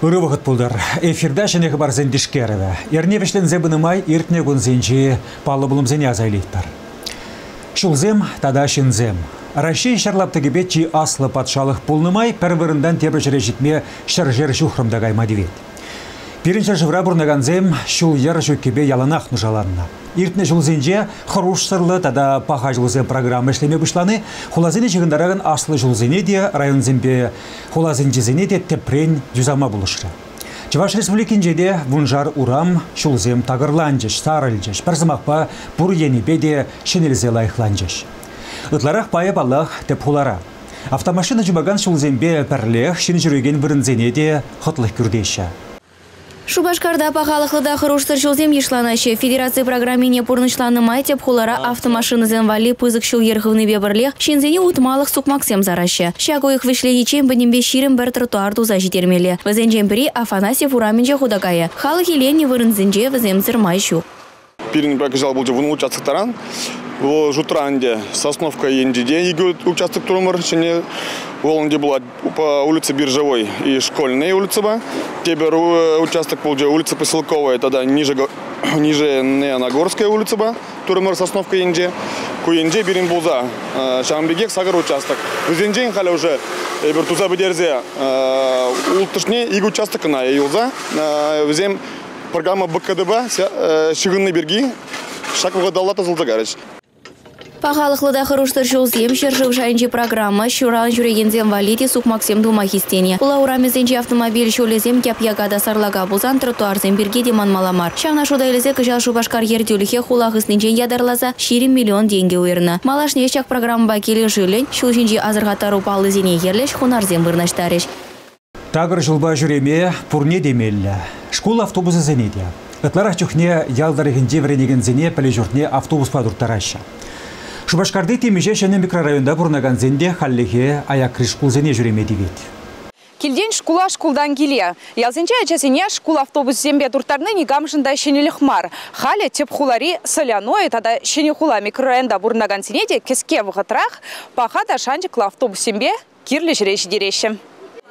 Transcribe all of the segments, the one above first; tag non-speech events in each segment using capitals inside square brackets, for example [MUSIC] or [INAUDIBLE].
Үрі бұлдар. Эфирда және бар зендішкеріві. Ерне вішлен зебінімай иртне күнзенжі палы бұлымзене азайлейттар. Шулзем тада шинзем. Рашей шарлапты аслы патшалық пулнымай пәрвіріндан тебір жіре жітме шыржер шухрымда гайма девет. Пиринче жывра бурнаганзем шул яр кебе яланах нужаланна. Иртне жылзенже хыруш сырлы тада паха жылзе программа ішлеме бұшланы, хулазыне жығындарағын аслы жылзене де районзембе хулазынжезене де тепрен жүзама бұлышры. Чаваш республикинжеде вунжар урам шулзем тагырланжыш, сарылжыш, парзымақпа бұр енебе де шенелзе лайықланжыш. Ытларақ пайып Аллах хулара. Автомашина жұмаган шулзембе пәрлех шын жүреген вырынзене де хытлық күрдеші. Шубашкарда пахалықлыда хыруштыр жылзем ешланашы федерация программине пурнышланы майтеп хулара автомашинызен вали пызык шыл ерхывны бебірле шинзене утмалық сукмаксем зарашы. Шаго их вишле ечен бінімбе ширим бір тротуар туза житермелі. Візен жемпірі Афанасьев ураменже худагая. Халық елене вырынзенже візем зірмайшу. Пирин бәкі жал бұл жывын участықтаран. Бұл жұтыранде сосновка ендеде егі участок тұрмыр. Және ол где была по улице Биржевой и Школьная улица. Ба. Теперь участок был улица Поселковая, тогда ниже, [CLEARS THROAT] ниже Неонагорская улица. Ба. Турмар Сосновка Енде. Куенде бирин болза. Шамбегек сагар участок. Үзенжен халі уже бір туза бідерзе ултышне игі участок на елза. Өзем программа БКДБ шығынны берги шақвыға далла тазылды гараж. Пахалықлыда хыруштыр жолзем шыржыв жайынче программа шуран жүрегензем валите сукмаксем дума хистене. Ула урамезенче автомобиль шолезем кяп ягада сарлага бузан тротуарзем бирге деман маламар. Шавна шуда елезе кыжал шубашкар ердюлихе хула хыснинчен ядарлаза ширим миллион деньги уйрна. Малаш нещак программа келі жилен, шулшинче азырғатару палы зене ерлеш хунарзем вырнаштарыш. Тагыр жылба жүреме пурне демелі. Школ автобусы зенеде. Ытларах чухне ялдарыгынде вренеген зене пәлі жұртне автобус падуртараша. Шубашкарды темеже және микрорайонда бұрнаган зенде халлеге аяк кришкул зене жүреме девет. Килден шкула шкулдан келе. Ялзенче ачасене шкул автобус зембе туртарны негамшында шенелік мар. Халі теп хулари соляной, тада шене хула микрорайонда бұрнаган зенеде кеске вғытрах, пахата шанчик автобус зембе кирлі жіреші дереші.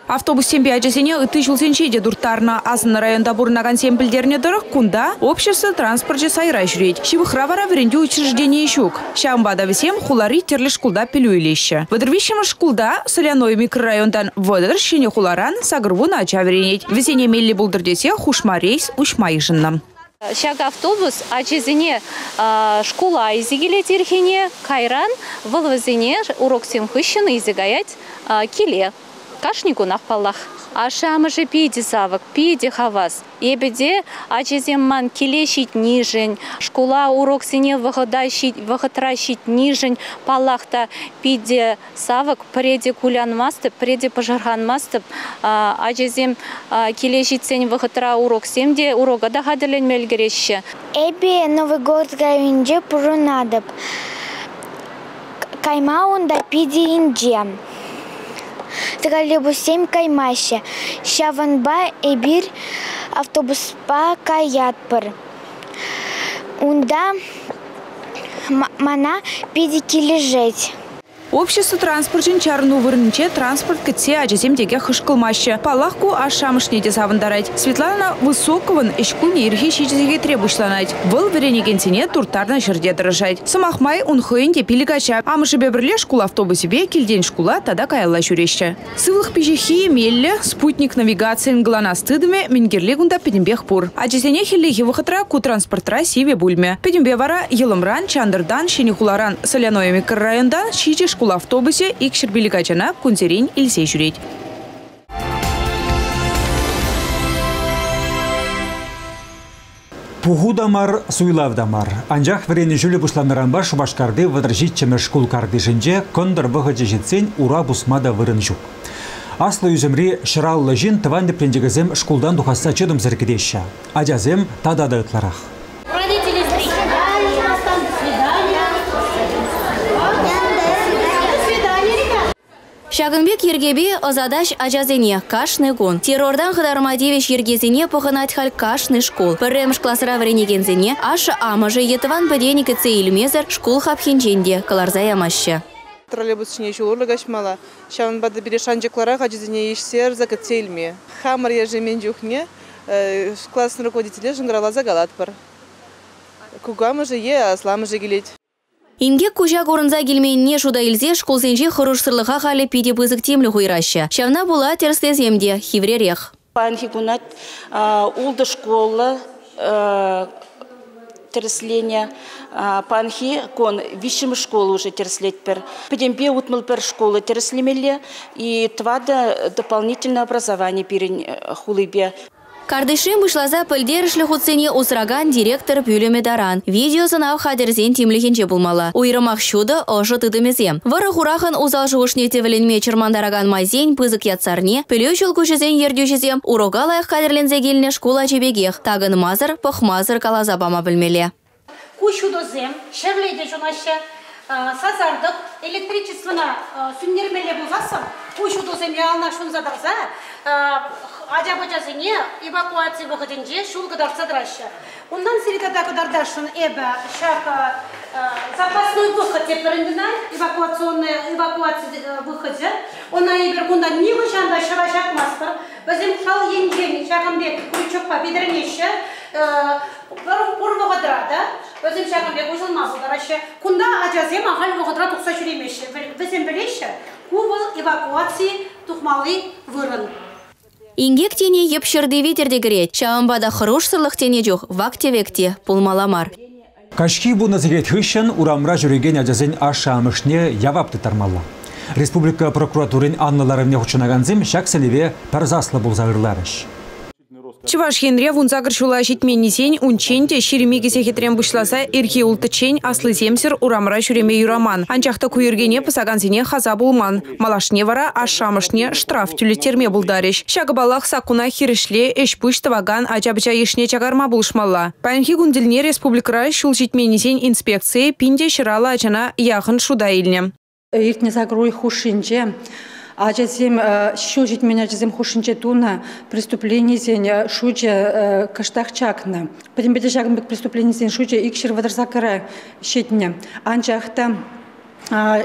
Автобус сембе ажасене ыты жылсенче де дуртарна азын районда бурнаган семпілдеріне дырық кунда общество транспорте сайра жүрет. Шивыхра вара вренде учреждение щук. Шамбада весем хулари терлі шкулда пилю илеща. Выдырвищем шкулда соляной микрорайондан выдыр шене хуларан сагырву нача веренет. Весене мелли булдырдесе хушма рейс ушмайышынным. Шаг автобус ачезине школа изигеле терхине кайран вылвазине урок семхыщын изигаять киле кашнику нахпаллах. Ашамы же пиде савык, пиде хавас. Ебеде ачезем ман келешит нижень, школа урок сене вахытра щит нижень, палахта пиде савык, преде кулянмастып, преде пожарганмастып, ачезем келешит сен вахытра урок семде урога да хадылен мелгерещі. Эбе Новый год гавинже пурунадып. Кайма онда пиде инджем троллейбусем каймаще. Шаванба эбир автобуспа каятпыр. Унда мана пидики лежать. Общество транспортын чарну вырнче транспорт кітсе ажеземдеге хышқылмашы. Палахку ашамышне де савындарайд. Светлана Высоковын нейрхи шичезеге требушланайд. Выл веренегенсене туртарна жерде дырыжайд. Самахмай унхыйын де пилигача. Амышы бебірле шкул автобусебе келден шкула тада каялла жүрещі. Сывлық пижехи мелле спутник навигациян глана стыдыме мингерлегунда педембех пур. Ажезене хиллеги выхытра ку транспортра сиве бульме. Педембе вара елымран, чандырдан, шенихуларан, соляной микрорайондан, шичеш школ автобусе икшір билігачана күнзерен илсе жүрет. Пухудамар, суйлавдамар. Анжақ вірені жүлі бұсланыран бар шубашкарды вадыржит чемір шкул кардышынже кондыр бұғыжы жетсен ура бұсмада вырын жүк. Аслы үзімри шыраллы жин тыванды прендегізем шкулдан дұхаса чыдым зіргідеші. Ажазем тадады ытларақ. Шагынбек ергебе озадаш ажазене кашны гон. Террордан хыдармадевиш ергезене похынать халь кашны школ. Пырремш классра вренегензене ашы амыжы етыван беденик цейлмезер школ хапхинженде каларзаямашы. троллейбус ішіне жолурлы гашмала. Шавын бады бире шанжыклара хажизине ишсер закатсельми. Хамар ежемен жухне классный руководитель жыңгырала загалат бар. Кугамы е, асламы же. Ингек кужа горынза келмейіне шуда илзе школсенже хырушсырлыға қалы пиде бызык темлі хуйраща. Шавна була терслеземде, хивререх. Панхи гунат улды школа терсления панхи кон вишим школу уже терслеть пер. Педембе утмал пер школы терслемеле и твада дополнительное образование перен хулыбе. Кардышем вышлаза пілдерішлі хуцене усраган директор пүлеме даран. Видеосын ау хадерзен темлігенче булмала. Уйрымақ шуды ошы тыдымезем. Вара хурахан узал жуышне тевеленме чырмандараган майзен пызык ятсарне, пілеу жыл көшізен ердюшізем урога лайық кадерлензе келіне школа жебегех. Тагын мазыр, пықмазыр калазабама білмеле. Кушудозем, шерлейде жонашы, сазардық, электричествона сүндермеле болғасым, кушудозем ялна шун задарза, ажабачасыне эвакуация выходинче шул кадар садраща. Ондан сиритада кадардашын эбе шак запасной выход тепериндина эвакуационный эвакуация выходе. Она эбер кундан не вышанда шара шакмаспыр. Безем шал енжен шагамбек крючокпа бедернеше пурвы кадрада. Безем шагамбек ужылмасы дарашы. Кунда ажазем ахал выходра тухса жүремеше. Безем білеше. Кубыл эвакуация тухмалы вырын. Ингек тене епшірді ветерде кірет. Шаамбада хыруш сырлық тене жоқ, вактевекте пулмаламар. Кашки бұны зігет хүшін ұрамра жүреген әжазен ашамышне явапты тармалла. Республика прокуратурын анныларывне хучынаганзым шак сәлеве парзаслы бұл зағырларыш. Чываш хенре вунзагыр шула житменнисен унченде шеремегесе хитрен бұшласа ирхи ултычен аслы земсер урамра жүреме юраман. Анчақта күйіргене пысагансене хаза булман. Малашне вара ашамышне штраф түлетерме булдариш. Шагы балах сакуна хиришле эш пыш таваган ачабыча ешне чагарма булшмалла. Панхи гундельне республикара шул житменнисен инспекция пинде шырала ачана яхын шуда илне. Иртне загруй хушинче. Ачасем шу житмен ачасем хушинче туна преступление сен шуче каштах чакна. Потом беде шагмбек преступление сен шуче икшер вадрсакара щетне. Анчахта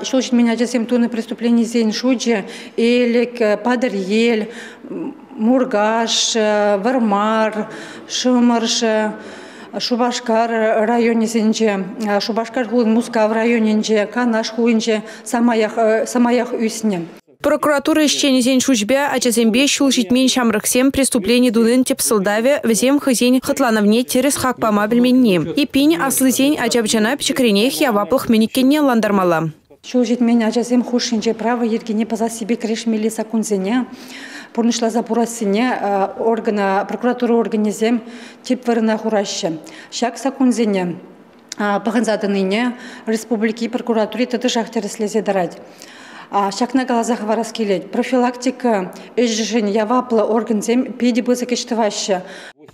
Шул житмен ачасем туна преступление сен шуче элек падар ел мургаш вармар шумарш Шубашкар районесенче, Шубашкар хуын Мускав районенче, Канаш хуынче самаях, самаях үсіне. Прокуратура ишченезен шучбе ачасембе шул житмен шамрыксем преступление дунын тепсылдаве взем хызен хытлановне терес хакпама білменне. Ипин аслызен ачабчана пчекренех яваплых менеккенне ландармала. Шул житмен ачасем хушинче право ергене паза себе крешмели сакунзене. Пурнышла запурасыне органа, прокуратура организем тип варына хураща. Шак сакунзене паханзадыныне республики прокуратуре тыды шахтереслезе дарать. Шакна глазах варас келет. Профилактика эжжин яваплы органзем педи бызы кештываща.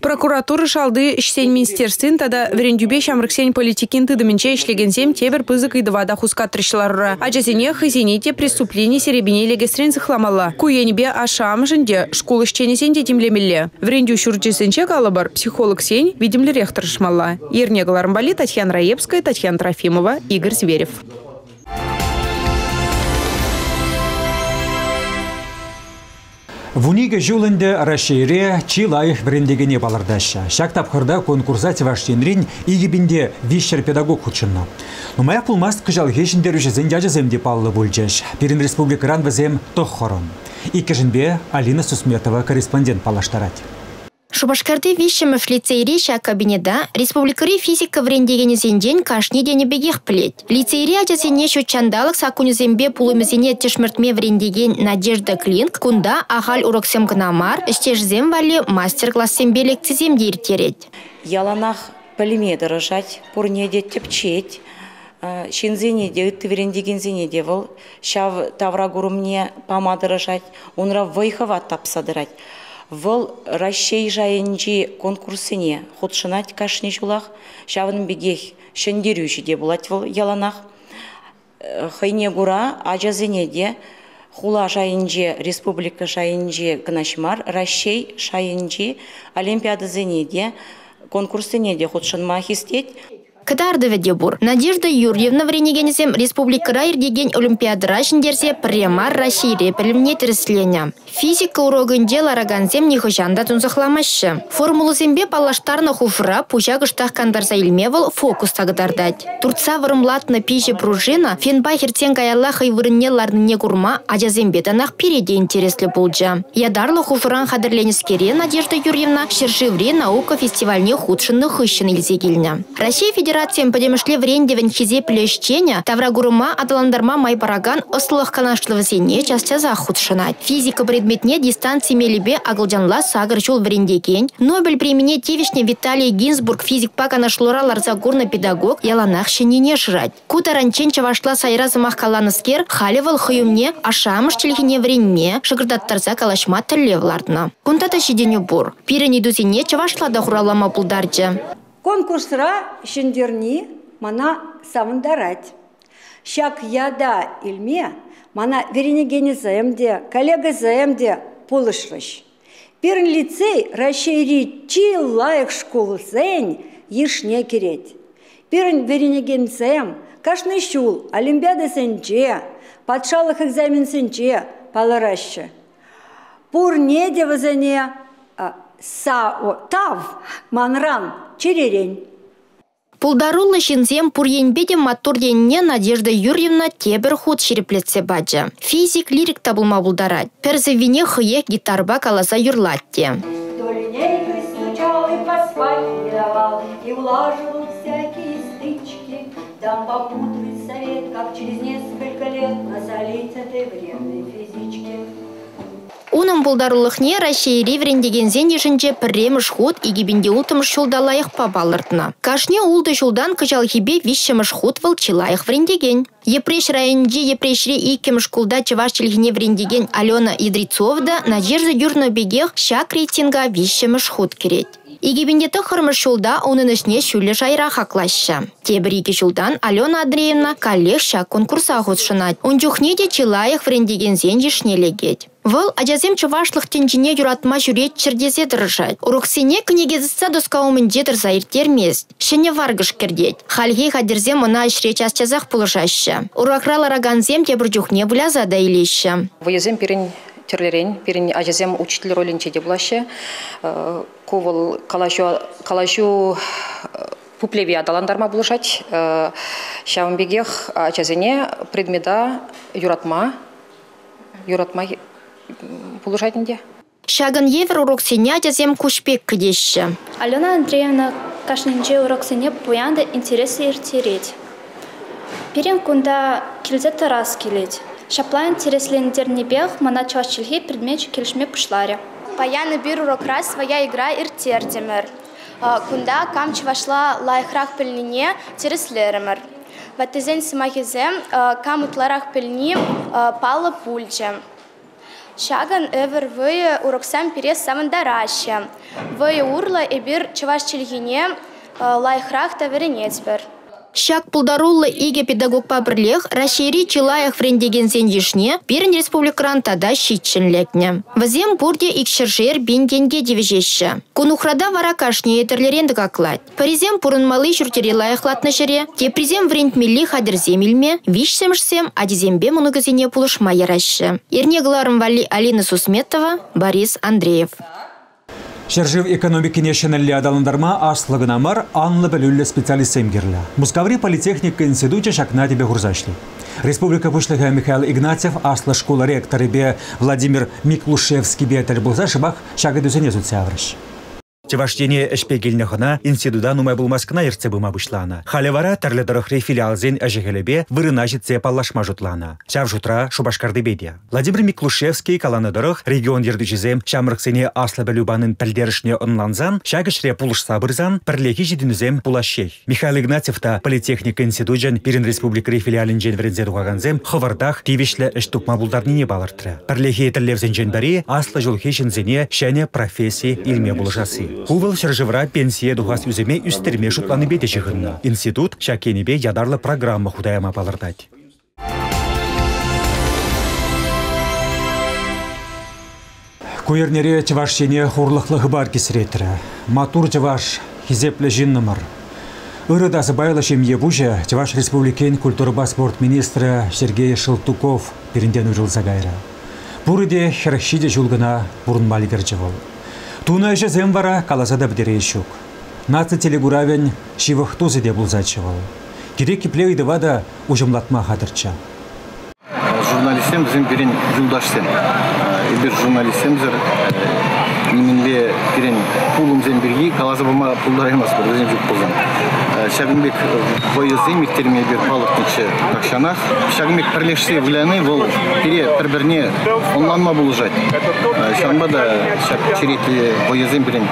Прокуратура шалды ішсен министерствен тада верендюбе шамрыксен политикин тыдымынче ишлегенсем тебір пызык идывада хускатрышларыра. Ажазине хызенете преступление серебине легестрен зыхламала. Куенебе ашамжынде школ ішченесенде темлемелле. Верендю шурчесенче калыбар психолог сень видимлі рехтырышмала. Ерне Галармбали, Татьяна Раевская, Татьяна Трофимова, Игорь Зверев. Вуниге жулынде Рашейре Чилаев брендегене балардаша. Шак тапқырда конкурса теваштенрин игибинде вишер педагог хучынна. Но моя пулмаст кыжал хешіндер үшізен жажыземде паллы бульджеш. Перин республикаран візем тоххорон. Иккежінбе Алина Сусметова корреспондент палаштарать. Шубашкарды вишемов лицейри ша кабинеда республикари физика врендегені зенден кашни дене бегех плет. Лицейри ачасене чандалық пулымызене тешмертме врендеген Надежда Клинк кунда ахал уроксем гнамар, штежзем вали мастер-классембе лекцизем дейртерет. Яланах піліме дырыжать, пурнеде тепчет, Шинзене де үтті верендегензене де выл, шав тавра гурумне памадырыжать, онра вайхава тапсадырать. Вăл Рашей жайынчи конкурсыне хутшынать кашне жулах, шавын бегех шендерюші де булать вăл яланах. Хайне гура ажазыне де хула жайынчи республика жайынчи гнашмар Рашей шайынчи олимпиада зене де конкурсыне де хутшынма хистеть. Кыдарды веде бур. Надежда Юрьевна вренегенесем республикара ирдеген олимпиадыра шындерсе премар Россия пілімне тіріслене. Физика урогынде лараганзем нихожанда тунзахламашы. Формулу зембе палаштарна хуфра пужа гыштах кандарса илмевыл фокус тагдардать. Турца вырымлатна пиже пружина фенбахер тен каялла хайвырынне ларныне курма ажазембе танах переде интереслі булджа. Ядарлы хуфран хадырленескере Надежда Юрьевна шершивре наука фестивальне худшынны хыщын илзе келіне. Россия Федерациям подемышле врендевен хизе плещеня таврагурыма адаландарма майбараган ыслых канашлывызене частяза худшынать. Физика предметне дистанции мелебе агылжанла сагыр жол врендеген. Нобель премине тевишне Виталий Гинзбург физик пака нашлора ларзагурна педагог яланах шенине жрать. Кутаранчен чавашла сайра замах каланыскер халевал хыюмне ашамыш телхине вренне шыгырдаттарза калашма тіллевлардына. Кунтата шиденю бур. Пирени дузине чавашла да хуралама булдарджы. Конкурсра шендерни мана савындарать. Шак яда илме мана веренегені заемде, коллега заемде полышлыш. Перн лицей расшири чи лайық школы зәйн ешне керет. Перн веренеген заем кашны шул олимпиада сенче, патшалық экзамен сенче. Пур не девазане са тав манран черерень. Пулдарулы шинзем пурьенбеде матур Надежда Юрьевна тебір худ шереплетсе баджа. Физик лирик табылма булдарать. Перзевине хые гитарба каласа юрлатте. Долинейкой стучал и поспать не давал, и улаживал всякие стычки. Дам попутный совет, как через несколько лет насолить этой вредной физичке. Россия риврен деген зен ешінже пірреміш худ игибінде ултымыш шулда лайық пабалыртына. Кашне улды шулдан кыжал хибе вишшіміш худ вылчы лайық врендеген. Епреш районде епрешре икеміш кулда чываш челхине врендеген Алена Идрицовда Надежда Юрна бегех шак рейтинга вишшіміш худ керет. Игибінде тұқырмыш шулда оның ішіне шүлі жайра хақлашы. Тебір екі шулдан Алена Андреевна коллег шак конкурса ғудшынат. Онжухне де чилайық врендеген зен ешнелегет. Вăл ачасем чӑвашлых тенчине юратма çурет чрдесе тырышать. Уроксене книгезісса доскаумынче тырса иртермест. Шене варгыш кердет. Хальхи хадерзем мына ишре часчазах пулышаще. Уракрала раганзем тебір чухне выляза да илеще. Вăйесем пирен терлерен, пирен ачасем учитель ролинче де булаще. Ковыл калашу калашу пуплеви адаландарма булышать. Шавынбегех ачасене предмета юратма юратма полушатінде. Шагын евр урок сеня жазем кушпек кдеші. Алена Андреевна кашнинче урок сене пуянды интересы иртереть. Пирен кунда килзе тарас келет. Шапла интереслендернебех мана чашчилхи предмет келишме пушларе. Паяны бир урок раз своя игра иртердемер. Кунда камчы вашла лайхрак пельнине тереслеремер. Ватезен сымахизем камутларах пельни пала пульче. Шаган эвер вы уроксам перес самандараща. Вы урла и бир чаваш чельгине лайхрах таверенецбер. Шак пулдаруллы иге педагог пабірлех расшири чилаях френдеген сен ешне перін республикаран тада щитчен лекне. Вазем бурде икшершер бенденге девежеші. Кунухрада вара кашне етерлеренді каклать. Паризем пурын малы жүртері лайықлатны жере, тепризем врент милли хадырзем илме, вишсемшсем адизембе мұнығызене пулышма ярашы. Ернегларым вали Алина Сусметова, Борис Андреев. Шержив экономикине шенелле адалындарма аслыгынамар анлы білулі специалист семгерлі. Мускаври политехника институте шакна тебе гурзашли. Республика Пушлыха Михаил Игнатьев аслы школа ректоры бе Владимир Миклушевский бетер булза шыбақ шагы дүзене зутсяврыш. Чеваштене эшпегелне хына институдан умай булмаскына ерце бума бушлана. Халевара тарлы дырыхры филиалзен әжігелебе вырына житсе паллашма жутлана. Шав жутра шубашкарды беде. Владимир Миклушевский каланы дырых регион ердүчізем шамрықсене аслы білубанын пілдерішне онланзан, шагышре пулышса бырзан, пірлеки жидінізем пулашшей. Михаил Игнатьев та политехника институтжан Пирин республикари филиалін жен верензе дуғаганзем хывардах тивишлі іш тупма булдарнине балыртыры. Пірлеки етірлевзен жен бәрі аслы жолхи жінзене шәне профессии илме булышасы. Хувыл шыржывра пенсия дугас үземе үстерме шутланы бете шығынна. Институт шакенебе ядарлы программа худаяма балырдать. Көйернере чывашшене хурлықлығы бар кесіретірі. Матур чываш хизеплі жиннымыр. Ырыдасы байлы шемье бұжы Чаваш Республикен культурба спорт министрі Сергей Шылтуков перінден үрілза гайры. Бұрыде херхшиде жүлгіна бұрын малигер жывыл. Туна жы земвара каласада бдере шук. Наци телегуравен шивых тузы де бұлзачывыл. Керек кипле идывада ұжымлатма хадырча. Журналистем bizim birin yoldaşsın. Bir jurnalistem zir немінде керен пулым зен бірге қаласы болма пулдар бір өзен жүк болған шагынбек поезды мектерме бир палықтынчы такшанах шагынбек пірлешсе вляны ол пере бір біріне онланма болужать шанба да шак черети поезден бірін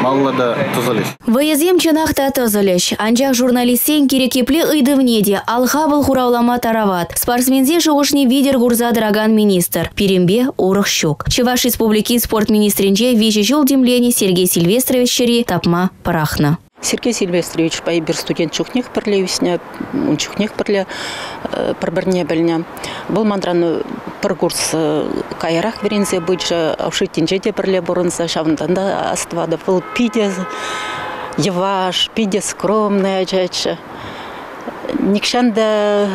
маллада тозалеш Выездем чынақта тозылеш. Анжақ журналистен керекепле ыйдывнеде алға бұл хураулама тарават. Спортсмензе шығышне видер гурза драган министр. Перембе урық щук. Чеваш республики спорт министринже вежі жол демлені Сергей Сильвестрович шери тапма парахна. Сергей Сильвестрович пай бір студент чухнех пірле үсіне, чухнех пірле пір-бірне біліне. Бұл мандраны бір курс кайрақ берензе бұйчы, авшиттенже де бірле бұрынса шавынданда аствады. Бұл пиде еваш, пиде скромная чачы. Никшанда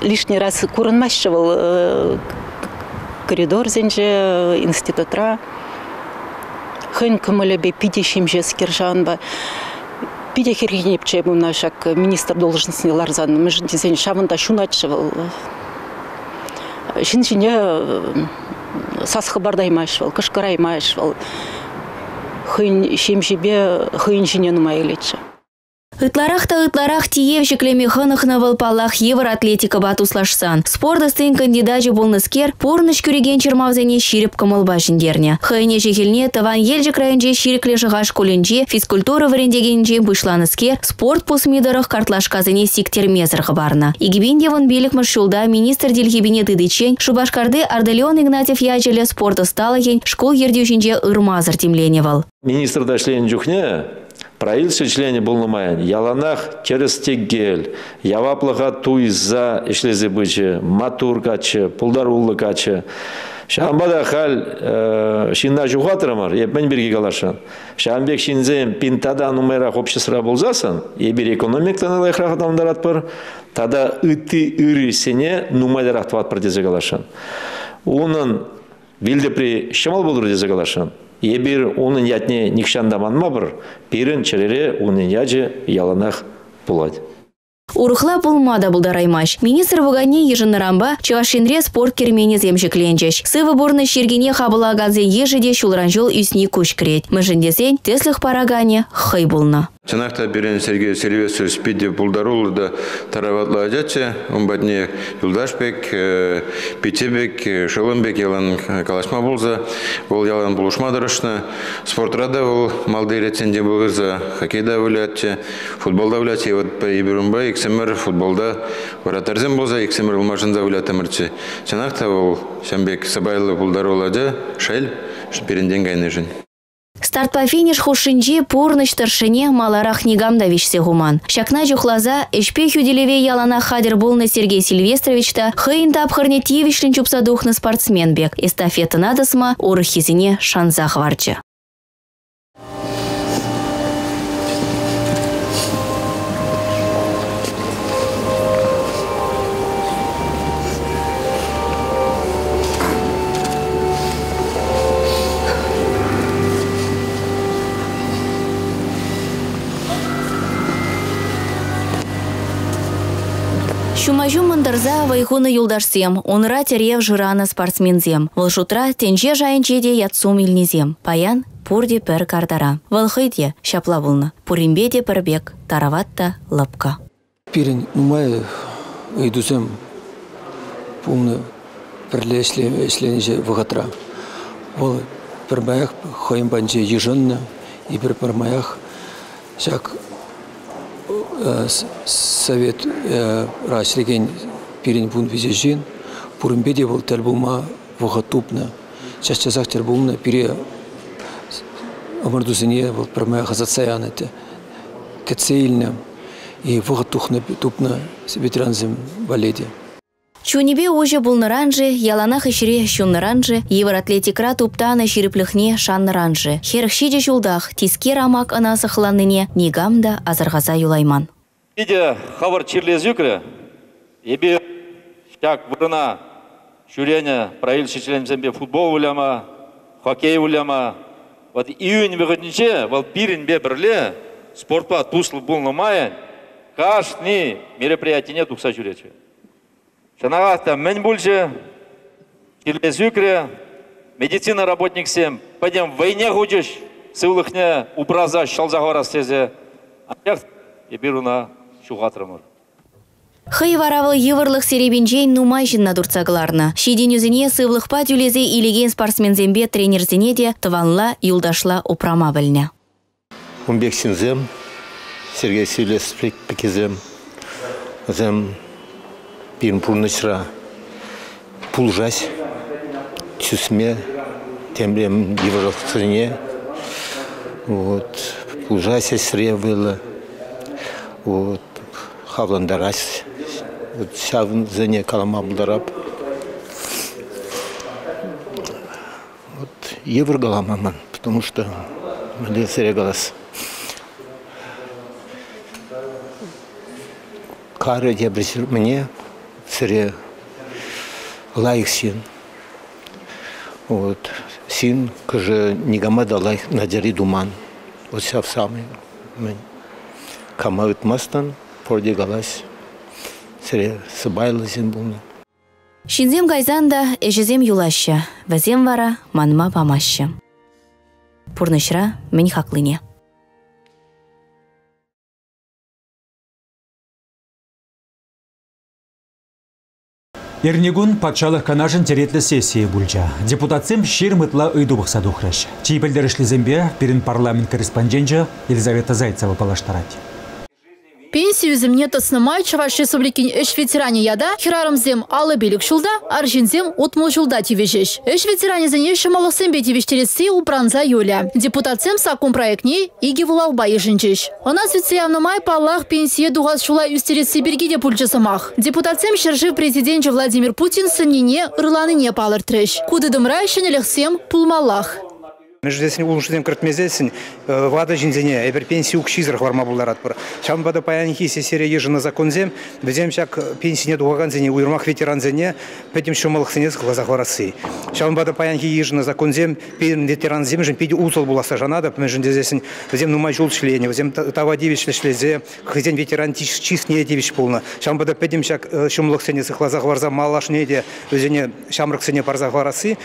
лишний раз курынмашы бұл коридор зенже институтра хын кымылебе пиде шемже скержанба пиде хергенепче мына шак министр должностный ларзан. Мы же дизайн шавында шуначывал шинжине сасхы бардаймашвал кышкыраймашвал хын шемжебе хын жине нумайлече Ытларах та ытларах тиев жеклеме хынықны вылпалах евр атлетика батуслашсан. Спорт ыстын кандидажы болныскер порныш күреген чермавзене ширіп кымылба жіндерне. Хыйне жехелне таван ел жекрайынже ширикле жығаш кулінже физкультура варендегенже бұшланыскер спорт пусмидырых картлашказыне сиктермезір барна. Игибин девон белік маршулда министр дельхибине тыдычен Шубашкарды Ардалион Игнатьев яжеле спорт ысталыген школ ердеушінже ырмазыр. Министр дашлен жүхне правительство члене болнымаян яланах через теггел яваплыға туйза ишлезе бычы матур качы пулдар уллы качы Шамбада хал шинна жухатырмар, епмен бірге калашан. Шамбек шинзем пинтада нумерах общество болзасын, ебір экономиктан алайхрах адамдарат бар, тада ыты үрі сене нумайлар атват бар дезе калашан. Оның вилдепри шамал болыр дезе калашан. Ебір оның ятне никшандаманма бір, пирін черере оның яжы яланах болады. Урухла пулмада булдараймаш. Министр вугане ежынырамба чавашинре спорт кермене земжекленчеш. Сывы борны шергене хабыла газе ежеде шулранжол үсни күш крет. Mëжіндесен теслых парагане хый булна. Чанақта берен Сергей Сильвестрович спиде булдарулы да тараватла ажачы, он бадне Юлдашбек, Питебек, Шолымбек ялан калашма болза, ол ялан булушма дұрышна. Спортрада ол малды ретсенде болғыза, хоккейда өлятчы, футболда өлятчы, вот по Иберумба, иксемір футболда вратарзен болза, иксемір ұлмашынза өлятымырчы. Чанақта ол Шамбек Сабайлы булдарулы ажа, шәл, шперенден гайны жын. Старт по финиш хушинчи пурныш тыршыне маларах нигамда вишсе гуман. Шакна жухлаза эшпе хюделеве ялана хадер болны Сергей Сильвестрович та хыйын тапхырне тивишлин чупса духны спортсмен бек. Эстафета надысма урыхизине шанза хварчы. Шумажу мындырза вайхуны юлдашсем, онра терев жыраны спортсмензем. Вылшутра тенже жайынчеде ятсум илнезем. Паян пурде пір кардара. Вылхыйде шапла булны. Пуримбеде пірбек, тараватта лыпка. Пирин нумай идусем пумны пірле esленеже вғатра. Ол пірмаяқ хойым банже ежынны, и бір пірмаяқ шак совет рашлеген пирин бун визежин пурымбеде был тәрбума вғатупна чашчазақ тәрбумна пире омардузине был пірмая хазатсаян это кецейльна и вғатухна тупна ветеранзем валеде Чунибе уже булныранжы, яланах ишре шунныранжы, евр атлетикра туптана шириплыхне шанныранжы. Херхшиде жулдах, тиске рамак анасы хланныне, нигамда азарғаза юлайман. Иде хавар чирлез юкре, ебе шак бұрына шүрене правил шешеленсембе футбол уляма, хоккей уляма. Вот июнь выгодниче, вот пирин бе бірле, спортпа туслы булнымайын, мероприятие тухса жүрече. Шанағаста мен бульже, кирлез юкре, медицина работник сем, пойдем в войне гудиш, сылыхне упраза шалзағара сезе, аяқ ебируна шуғатырымыр. Хый варавыл йывырлық серебенжейн нумай жинна дурцагларна. Шидин юзине сывлықпа тюлезе илеген спортсмензембе тренерзене де тыванла юлдашла упрама біліне. Умбек Синзем, Сергей Силес Пекизем, Зем Пирин пурнышра пулжась чусме темрем еврострине. Вот. Пулжася сревела. Вот. Хавландарась. Вот сявн за не каламабдараб. Вот еврогаламаман, потому что Лесаря голос. Кары дебрисер мне сире лайк син. Вот. Син, каже, нигамада лайк надери думан. Вот в самый. Камавит мастан, порди галас. Сире сыбайлы син булны. Шинзем гайзанда эжезем юлаща, вазем вара манма памаща. Пурнышра мен хаклыне. Ернегун патшалық канажын теретлі сессия бульча. Депутатсем шир мытла ыйду бұқса дұқрыш. Чей білдірішлі перін парламент корреспонденчі Елизавета Зайцева палаштарать. Пенсию земне тасынымай Чаваш Республикин эш ветеране яда хирарымзем алы белік шулда, аржинзем отмыл жылда тивежеш. Эш ветеране зене шымалықсен бетевештеретсе упранза юля. Депутатсем сакун проектне иги вулалба ежінчеш. Она свецеявнымай паллах пенсия дуғаз шула үстеретсе бергеде пульчасымах. Депутатсем шержив президент Владимир Путин сыннине ырланыне палыр треш. Кудыдымра шенелехсем пулмаллах. Междесін улушыден кіртмезесін, вада жинзене, әбір пенсия укшизір хварма бұлдарат бұр. Шам бада паянхи сесере ежіні законзем, бізем шак пенсине дуғаған зене, уйырмақ ветеран зене, пәтім шумалық сенес глаза хварасы. Шам бада паянхи ежіні законзем, пен ветеран зем, жын педи усыл буласа жанада, междесін, бізем нумай жол шлене, бізем тава девиш шлезе, хызен ветеран чист не девиш полна. Шам бада пәтім шак шумалық сенес глаза хварза малашне де, өзене шамрық сене парза хварасы.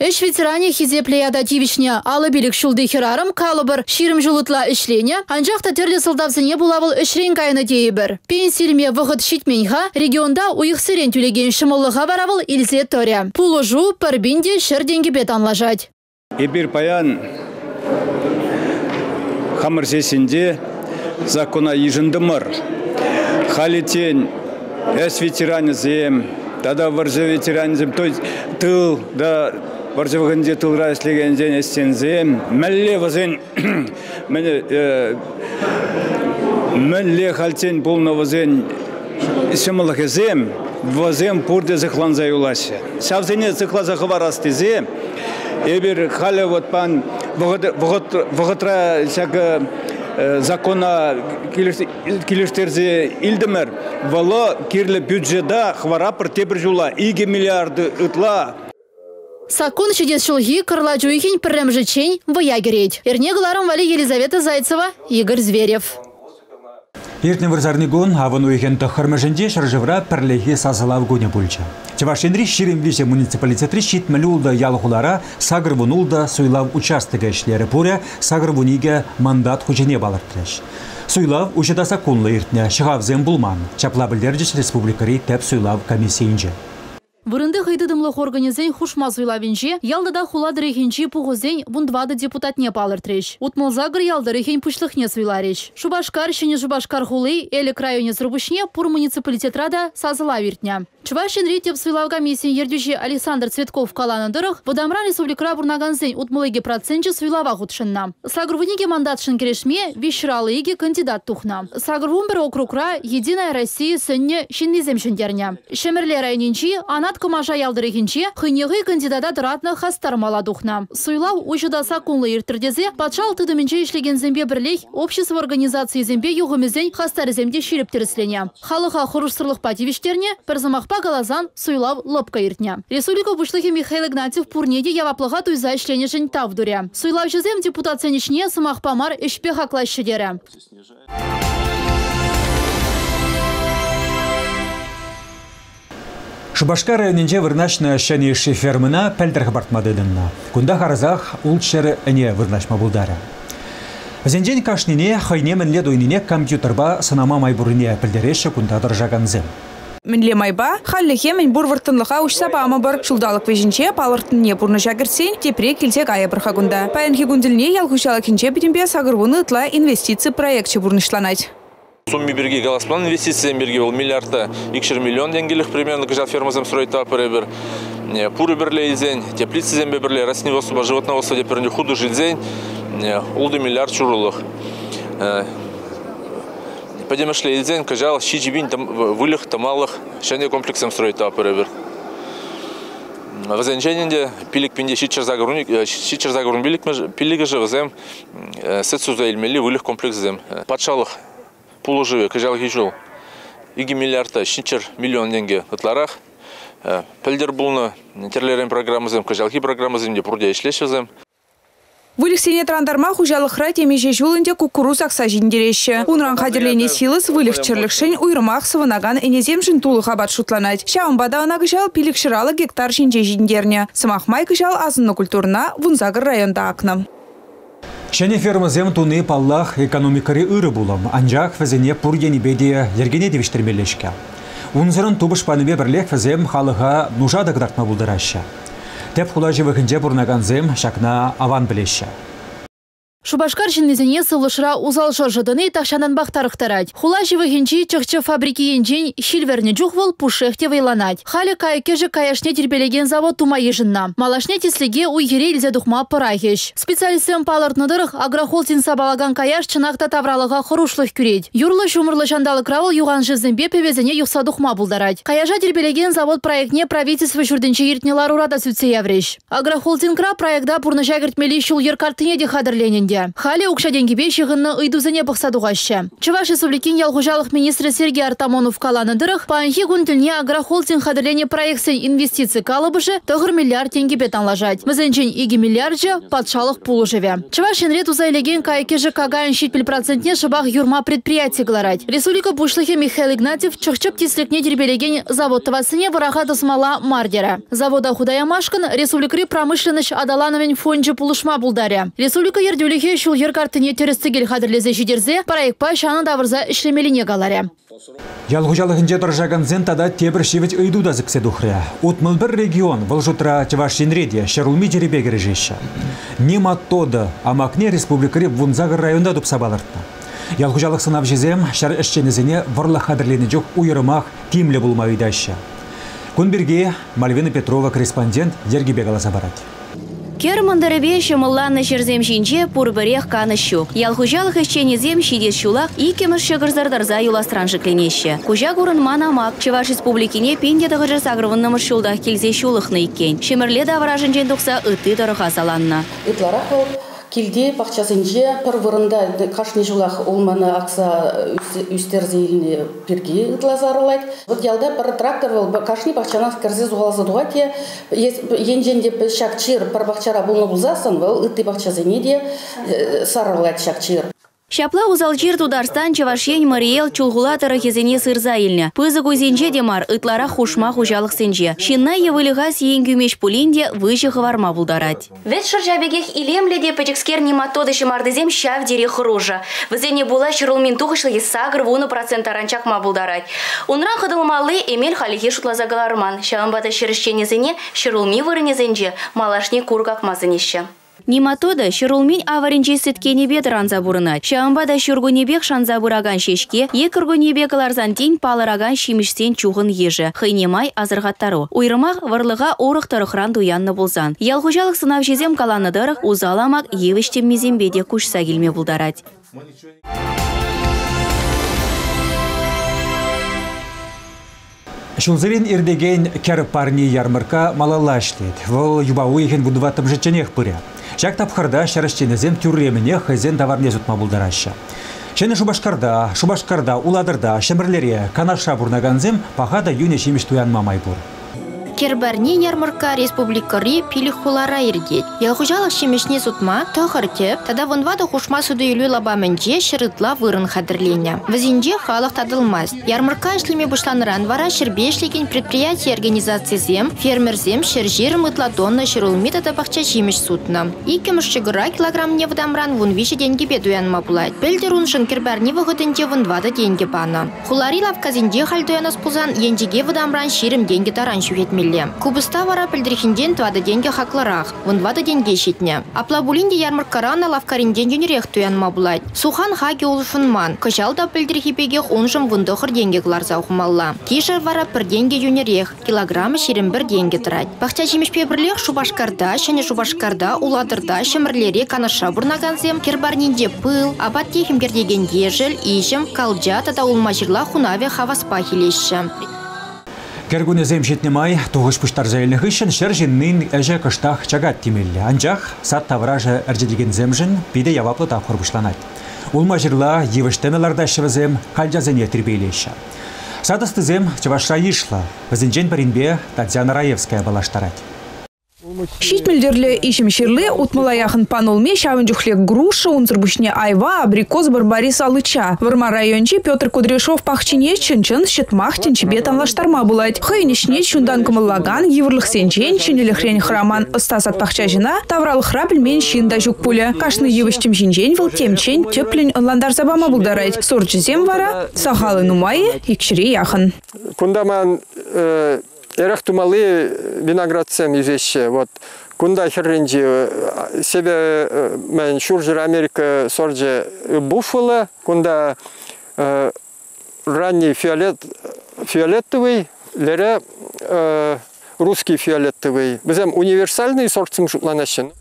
Эш ветеране хизеплеяда тивишне алы билік шулды хирарым калыбыр ширим жылытла ішлене, анжақта терлі сылдавзыне булавыл ішрен кайны дейбір. Пенсилме вғыт шитменха регионда уйық сирен түлеген шымылыға баравыл илзе торя. Пулыжу пірбинде шырденге бет анлажать. Эбир паян хамыр сесінде закона ежіндімір. Халитен эс ветеранизм, тада варжы ветеранизм, то есть тыл, да баржывыгынде тылра эслегензен эстензем мәлле вазен [COUGHS] мене мәлле халтен полно вазен исемылык эзем вазем пурде зыхланза юласе савзене зыхлаза хварастезе эбир хале вот пан вғытра всяка закона килештерзе илдемер вало кирле бюджета хварапыр тебір жула. Миллиарды ытла Сакун чудес шулги кырла жуихин піррем жечень вая кереть. Эрне гларом вали Елизавета Зайцева, Игорь Зверев. Иртне вырзарнигун авын уйген тахармаженде шаржывра пірлеге сазылав гуне бульча. Чевашенри ширим висе муниципалитетри щитмелі улда ялғулара сагыр вунулда суйлав участыга ішлері пуря сагыр вуниге мандат хучене балыртырыш. Суйлав учедаса кунлы иртне шығавзен булман. Чапла білдердіш республикари тәп суйлав комиссиинже. Вырынды хыйдыдымлық организен хушмаз уйлавинче, ялдыда хула дырехинчи пуғызен бұндвады депутатне палыртреш. Утмылзагыр ялды рехин пушлықне суйлареш. Шубашкар шыне Шубашкар хулы, элі крайоне зрубышне пур муниципалитетрада сазыла виртня. Чувашин ретеп свилавга миссин ердюжи Александр Цветков каланындырых, Водамра республикра бурнаганзен утмылыги процентче свилава худшынна. Сагрвуниге мандатшын керешме вишралыге кандидат тухна. Сагрвун бір округра Единая Россия сынне шиннизем шындерне. Шемерле районинчи анат кымаша ялдырыгинчи хынеғы кандидата дыратны хастармала тухна. Суйлав ужыдаса кунлы иртірдезе патшал тыдымінче ишлеген зембе бірлех общество организации зембе юғымызен хастарыземде ширіп тіріслене. Халыға хұрышсырлық пативиштерне галазан суйлав лыпка иртне. Республика бушлыхи Михаил Игнатьев пурнеде яваплыға туйза ішленешін тавдуре. Суйлав жезем депутат сенешне сымақпамар ішпе хаклашы дере. Шубашкар районинче вырнашна шәне шефермына пәлдір бартмадыдынна. Кунда харазах улчыр әне вырнашма булдары. Зенжен кашнине хайне мінле дойнине компьютерба сынама майбурыне кунда дыржаганзым. Мінле майба, халлехе мен бур выртынлыға ұшсапа ама бір шулдалық вежінче палыртынне бұрны жагірсен тепре келсе гая бір хагунда. Паянхи гунділіне ялхушалық кенче бітімбе сағырвыны ытла инвестиция проектче бұрнышланать. Сумме берги галасплан инвестиция берги ол миллиардта икшер миллион денгелих примерно кыжал фермазам строить пырыбір. Пуры бірле изен, теплицы зембе бірле, растениеводство, животноводство деперне худу жильзен, улды миллиард чурулых. Подемешле изен, кыжал щичибин вылых тамалых шәне комплексом строить пырыбір. Вазенченінде пилик пинде щичер загрун, щичер загрун пилик пилигі же вазем сетсуза илмели вылых комплексзем. Патшалық пулы живе, кыжал хижул. Иги миллиардта, шинчер миллион деньги ытларах. Пәлдер бұлны терлерен программызым, кыжалхи программызым де бұрде ішлешізім. Вылексене трандарма хужалықра темеже жулынде кукуруз ақса жиндереші. Унран қадерлене силыс вылық чырлықшын уйрымақ сывынаган энеземшін тулы хабат шутланать. Шаумбада ана кышал пилік шыралы гектар жинже жиндерне. Сымақмай кышал азынны культурна вунзагыр районда акным. Шәне фермазем туны паллах экономикари ыры булам, анжақ фәзіне пұр енебеде ергене девіштермелешке. Унзырын тубыш паныбе бірлек фәзем халыға нужа бұлдырашы. Тәп хула живығынже бұрнаганзем шакна аван білеші. Шубашкар шиннезене сылышра узалшы жыдыны тахшанан бақтарықтарад. Хула живыхинчи чықчы фабрики енжен шилверне жухвал пушехте вайланать. Халі кайкежі каяшне тербелеген завод тума ежінна. Малашне теслеге уйгере илзе духма пырахеш. Специалистен палыртныдырық агрохолтин сабалаган каяш чынақта тавралыға құрушлық күред. Юрлы шумырлы жандалы кравыл юған жызымбе певезене юқса духма булдарад. Каяжа тербелеген завод проектне правительство жүрдінші ертнелар урада сүтсе явреш. Агрохолтин кра жагіртмелі шул еркартыне де қадырленінде. Хали укша денгебе шығынны ыйдузыне бұқсадуғашы. Чываш Республикин министрі Сергей Артамонов каланындырық, панхи күнтіліне агрохолдинг қадырлене проектсен инвестиция калыбышы тұғыр миллиард тенгебе танлажать. Мізенчен иги миллиарджа патшалық пулы живе. Чываш енрет узайлеген процентне шыбақ юрма предприятие. Республика Бушлыхе Михаил Игнатьев чықчып теслекне тербелеген завод тавасыне вараха тысмала мардера. Завода худая республикари промышленность адалановен фонджи пулышма булдаря. Республика Şul yer kartını terістігіл қадірлезе жидерзе, проектпа шаны давырза ішлемеліне қаларе. Ялғужалығынже тұржаған зентада тебір шевет ұйдуда зіксе. Утмыл бір регион вылжутра Чевашинреде шарулми жеребе кережеші. Нема тоды, амакне республикари вунзағыр районда дұпса балыртты. Ялғужалық сынап жезем шар ішченізіне вұрлы қадірлені жоқ ұйырымақ тимлі бұлмайдашы. Күнберге Мальвина Петрова корреспондент Ергебе қаласа барады. Кермандарыбе шымылланны жерзем жинче пурбырех каны щук. Ялхужалық ешчені зем шидес шулақ икеміш шығырзардарза юластран жықленеші. Кужа гурын манамак Чеваш республикине пенде дығыржы сағырвыннымыр шулдақ келзе шулықны иккен. Шемірле давыражын жендұқса ыты дұрыға саланна. Килде бақчасынче пір вырында кашни жулах олманы акса үстер зейліне перге ытлазарылайт. Вот ялда пір трактор бол кашни бақчанах кірзе зуғалзы дуғате. Енжен деп шакчир пір бақчара болны бұлзасын, ол ыты бақчасыне де сарылайт шакчир. Шапла узалчир тударстан чавашень Мариел чулгулатыры кезене сырза илне. Пызы көзенче демар ытлара хушма хужалық сенже. Шинна евылыға сиен күмеш пулинде выжы хварма булдарать. Вет шыржабегех илемледе печекскер нематоды шимардызем шав дере хружа. Візене була шырылмин тухышлы сагр вуны процент аранчак ма булдарать. Унран хыдылмалы эмел халихе шутлаза галарман. Шамбата шырышченезене шырылми вырынезенже малашне кургак мазынеще. Нематода шырулмин аваринчи сеткенебе. Шамбада шургунебек шанза бураган шешке, екіргунебек ларзантин палыраган шимишсен чуғын ежі. Хыйнемай азырғаттару. Уйрымақ варлыға орық тұрықран дуянны болзан. Ялғужалық сынав жезем каланыдырық узаламак евіштем мезембеде күшса келме бұлдарад. Шулзырин ирдеген кер парни ярмарка малалаштет. Вол юбау еген будуватым жеченех пыря. Жак тапхарда шарыштенезем тюрремене хызен товарне зутма булдараща. Шені Шубашкарда, Шубашкарда, Уладырда, Шемірлере, Канаша бурнаганзем пахада юне шимиш туян мамай бур. Кербарни ярмарка республикари пили хулара иргет. Ялхужалық шемешне сутма, тохыр теп, тада вынвада хушма суды үлі лабаменже шырытла вырын хадырлене. Візинже халық тадылмаз. Ярмарка ішлеме бұшланыран вара шербе ішлеген предприятие организациясем, фермерзем шержир мытла тонна шырулми тада бақча шемеш сутна. Икі мұшчыгыра килограмм не вдамран вун виші деньги бедуянма булайт. Бельдер уншын кербарни вғытынде вынвада деньги пана. Хулари лавказинде хальдуянас пузан енжеге вдамран ширим деньги таран шуетмелі. Кубыста вара пілдірхінден твады деньги хақлырақ, вынвады деньги шетне. Аплабулинде ярмаркарана лавкаринден жөнірек туянма булайт. Сухан хаги улышынман, кыжал да пілдірхипеге онжым вындықыр деньги кларза ухмалла. Кишер вара пір деньги жөнірек, килограммы шерім бір деньги тұрайт. Бақча жемешпе бірлек Шубашкарда, шәне Шубашкарда, Уладырда, шемірлере канаша бурнаганзем, кербарнинде пыл, абат техимгердеген ежел, ишім, калджа тата улмажырла хунаве хаваспа хилеші. Кергунезем жетнемай туғыш пұштар зәйліг үшін шыр жиннин әжі кыштақ чагат тимелі. Анжақ сат тавражы әржеділген земжін биде яваплы тақыр бұшланат. Улма жырла евіштемеларда шывызем қалжазене тірбейлеші. Садысты зем чывашра ишла. Візінжен бірінбе Татьяна Раевская балаштарать. Шитмелдерлі ишім шерлі утмалаяхын панолме шавынжухле груша, унзырбушне айва, абрикоз барбарис алыча. Варма районче Петр Кудряшов пахчине чынчын шетмах тенчебе танлаштарма булайт. Хыйнишне чундан кымыллаган еврлых сенчен ченелехрен храман ыстасат пахча жина таврал храпельмен шинда жук пуля. Кашны евыштем жинжен выл темчен теплен онландар забама булдарайт. Сорчызем вара сахалы нумайы икшире яхын. Кундаман Эрах тумалы виноградцем ежеще. Вот кунда херренджи себе мен шуржер Америка сорже буффало, кунда ранний фиолет, фиолетовый, лере русский фиолетовый. Бізем универсальный сортсым шутланашын.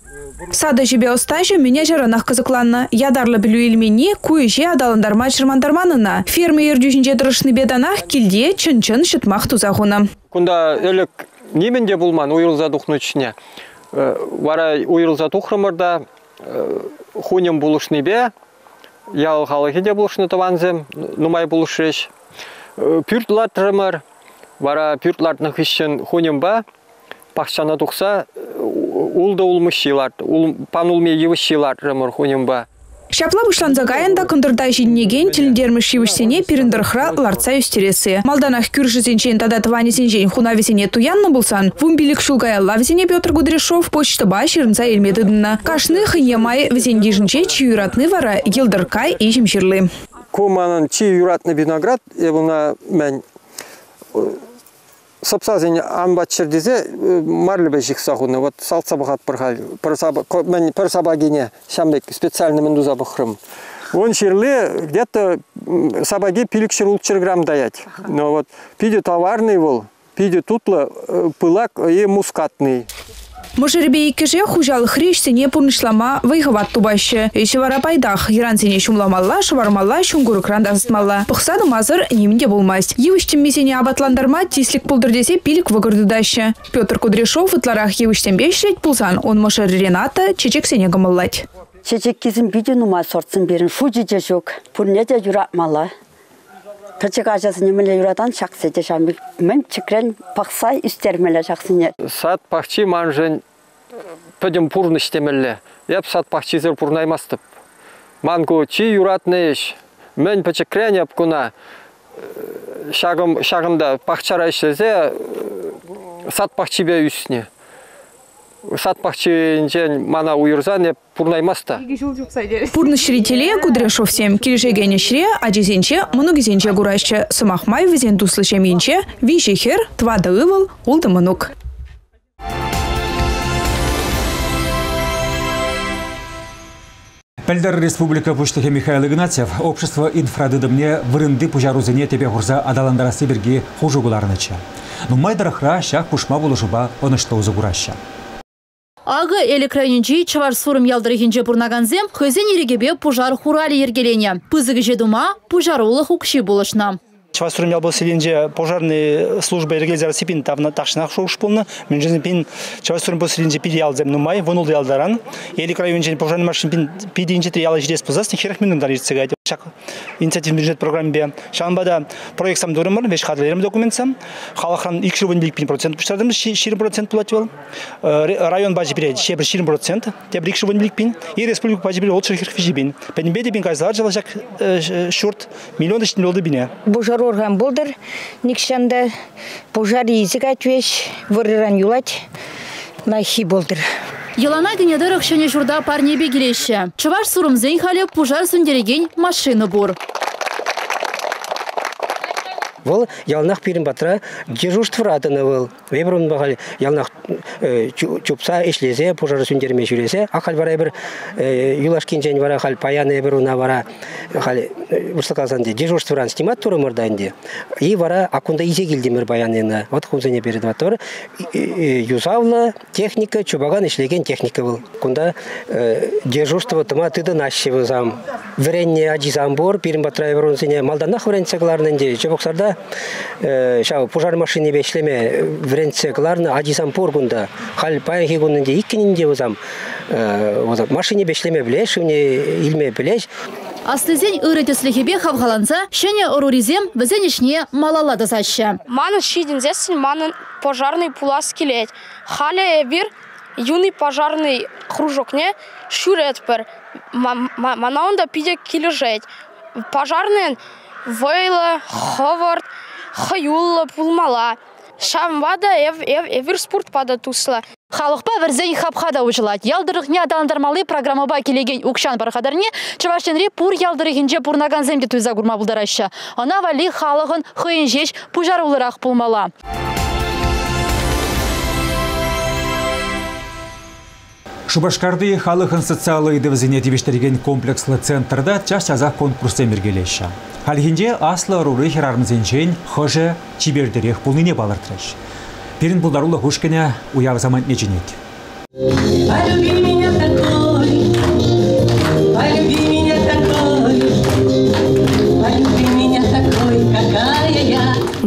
Сада жебе остайжы меня жаранах кызыкланна. Ядарлы білу илмени куйже адалындарма чырмандарманына. Фермы ердюжінже дұрышны беданах килде чын-чын шытмақ тузағуна. Кунда элек неменде булман уйрылза тухнычне. Вара уйрылза тухрымырда хунем булышны бе, ял халығы де булышны таванзем, нумай булышреш. Пюртлатрымыр, вара пюртлатных ищен хунем ба, пахчана тухса улда улмыш шилар, ул панулме евыш шилар рымыр хунем ба. Шапла бұшланза гайында күндірда жиннеген тіліндермі шивішсене пиріндірхра ларца үстересі. Малданах күршізенчен тада тванесенжен хунавесене туянны болсан, вумбилік шулгая лавзене Петр Гудрешов почтыба ширынца елмедідіні. Кашны хыйемай везендежінче чиюратны вара елдіркай ежім жирлы. Куманын чиюратны виноград, ебуна мен сапсазин амбат чердезе марлебе жиксагуны вот салцабагат пырхал пырсаба мен пырсабагине шамбек специально мендуза бахрым он ширле где-то сабаги пилик ширул грамм даять. Но вот пиде товарный вол пиде тутлы пылак и мускатный. Мыжырбе иккеже хужал хрещене пурнышлама вайхават тубаще. Еще вара пайдах иранцене шумламалла, швармалла, шунгурукран дазытмалла. Пықсады мазыр немінде болмас. Евіштен месене абатландарма тислік пулдырдесе пилік вғырдыдаще. Петр Кудряшов ытларах евіштен бешлет пулсан, он мышыр Рената чечексене гымыллать. Чечек кезін биде нума сортсын берін шужиже жоқ. Пурнеде юратмала. Тачек ажасы немеле юрадан шақсыде шамбек. Мен чекрен пақсай үстермеле шақсыне. Сат пақчи манжын пөдім пурны штемелле. Еп сат пақчи зір пурнаймастып. Манку чи юратны еш. Мен пачекрен еп куна шағым, шағымда пақчара ішлезе сат пақчи бе үсіне. Сат пақчи мана уйырзан еп пурнаймаста. Пурны шрителе Кудряшов сем киржегене шре, ажезенче, многизенче гурайще, сымахмай визен туслышеменче, вишехер, твада ывыл, улды мынук. Пәлдер Республика Пуштыхе Михаил Игнатьев общество инфрадыдымне вырынды пужарузыне тебе хурса адаландарасы бірге хужугуларныча. Нумайдарахра шақ пушма болушыба онышты узы кураща. Ағы элекрайнинчи чавар сурым ялдырыхинче бурнаганзем хызен ерегебе пужар хурали ергелене. Пызыгы жедума улы хукши болышна. Чавасурым ял поселенже пожарный служба ергелзер сипин тавна ташнах шоуш полна. Мен жизнь пин Чавасурым поселенже пиди ялзем нумай, вонул ялдаран. Или крайончен пожарный машин пин пидинче три яла жидес позас, херах минут дарит цегайт. Шак инициатив бюджет программе Шамбада проект сам дурымыр, веш хадлерим документ сам. Халахран икши вон билик процент пуштардым, ширим процент платил. Район бажи бире, шебір ширим процент, тебір икши вон билик пин. И республика бажи бире, олчыр херх фижи бин. Пенбеде бин каждый жыл жак шорт миллион иштин олды бине. Божар орган болдыр, никшанда пожар езік әтвеш, вырыран юлать, найхи болдыр. Елана генедерах шене журда парнебе келеші. Чываш сурымзен халі пужар сүндереген машины бур. Вол ялнах пирин батра дежурство радыны вол. Вебрун багал ялнах чупса эшлезе пожар сүндерме жүресе. Акал бара бир юлаш кинжен бара хал паяны бир уна бара хал урсаказанде дежурство ран снимать туры мырданде. И бара акунда изе келдимир баянына. Вот хумзене берет батор. Юзавла техника чубаган эшлеген техника был. Кунда дежурство тыма тыды нащевы зам. Вренне аджизам бор пирин батра унсене малданах врен цагларнынде. Чобоксарда шау пожар машине бешлеме вренце кларны адисам поргунда хал паяхи гуннде иккининде озам машине бешлеме билеш илме билеш Аслызен ырытеслихебе хавхаланса, шене оруризем візенешне малалады саща. Маны шидин зесін, маны пожарный пулас келет. Хале бир юный пожарный кружокне шурет пер. Мана онда пиде кележет. Пожарный Вейла, Ховард, Хаюлла, Пулмала. Шамвада эв эв эвир спорт пада тусла. Халықпа вірзен хапхада ұжылат. Ялдырық не адаландармалы программаба келеген ұқшан барқадарне, Чывашенре пур ялдырығынже пурнаган земде гурма бұлдарашы. Ана вали халығын хыйын жеш пужар улырақ пулмала. Шубашкарды халықын социалы идывзіне тивештерген комплекслы центрда чаш азақ конкурсы мергелеші. Халхинде аслы руры херармызенчен хожы чибердерек пулныне балыртырыш. Перін бұлдарулы хушкіне уяв заман меня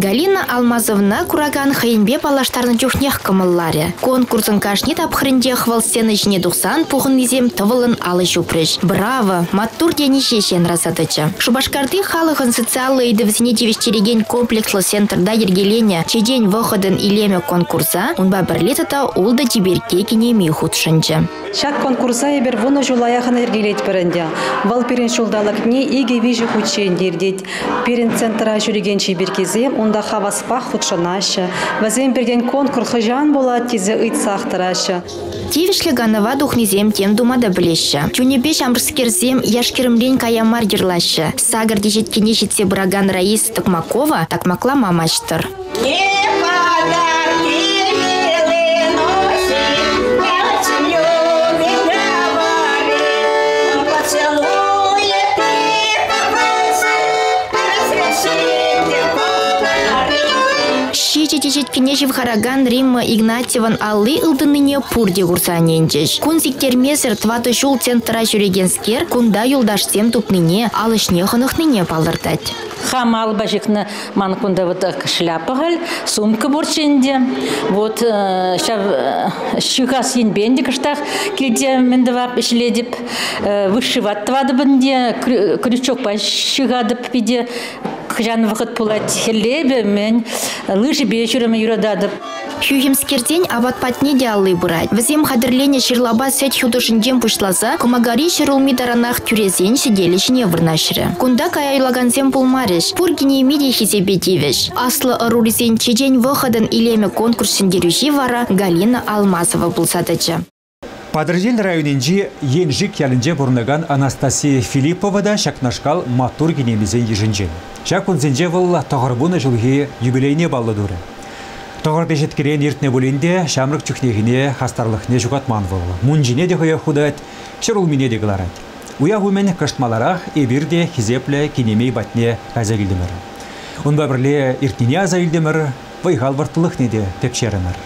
Галина Алмазовна кураган хайынбе палаштарны чухнех кымылларе. Конкурсын кашни тапхрынде хвалстены жіне дұқсан пухын низем тывылын алы жупрыш. Браво! Маттур дені шешен расадычы. Шубашкарды халығын социалы идывзіне девештереген комплекслы центрда ергелене чеден выходын илеме конкурса, унба бірлетата улда тиберке кенеми худшынчы. Шак конкурса ебер вуна жулаяхын ергелет бірінде. Вал перен шулдалық не иге хучен дердет. Перен центра жүреген чеберкезе, онда хаваспах худшынашы. Вазем берген конкурс хыжан бола тезе ыт сақтырашы. Тивишлі ганова духнезем тем думада білеші. Чунебе шамрскерзем яшкерімлен каямар ерлашы. Сагар дежеткене жетсе браган Раис Токмакова такмакла мамаштыр. Не повторить. Шичи дежеткене живхараган Римма Игнатьеван аллы ылдыныне пурде курсаненчеш. Кунзиктер месер тваты жул центра жүрегенскер, кунда юлдашсем тупныне, алышне хынықныне палыртать. Хамал бажикны ман кунда вот шляпа галь, сумка борченде. Вот ща щугас ен бенде кыштах килде менде вап ишледип вышиват твады бенде крючок ба щугадып пиде жан вақыт пулать хелебе мен лыжи бечерами юрададып Хюхимскерден аватпатне де аллы бұрай. Візем қадірлене шырлаба сәт художынден пұшлаза, комагари шырылми даранақ түрезен шеделішіне вырнашыры. Кунда каяйлаганзем пулмарыш, пургіне миде хизебе девеш. Аслы ыруризен чеден выходын илеме конкурсын дерюжи вара Галина Алмазова бұлсадычы. Падыржел районинжи енжик ялінже бұрнаган Анастасия Филиппова да шакнашкал матур генемізен ежінжен. Шак унзенже вылла тоғырбуны жылғы юбилейне баллы дұры. Тоғырды жеткерен ертіне бөлінде шамрық чүхнегіне хастарлықне жүгатман вылы. Мунжине де хыя худат, шырул мине де гыларат. Уя хумен кыштмаларах эбирде хизепле кинемей батне казагилдемір. Унба бірле иртнине азагилдемір, вайхал вартылық неде тепшерімір.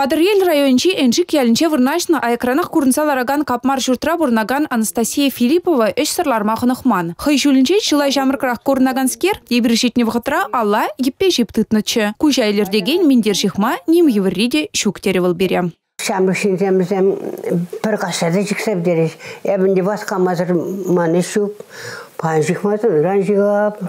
Падырел райончи энжик ялінче вырнашны айкранах курнсал араган капмар журтра бурнаган Анастасия Филиппова эш сырлармахынықман. Хай жүлінче чылай жамыркырах курнаган скер, ебір житне вғытра алла еппе жеп тытнычы. Кужа айлердеген мендер жихма ним евриде шуктеревіл берем. Шамышынземзем бір қашады жіксеп дереш. Әбінде басқа мазыр маны шуп, пан жихматын ранжигап.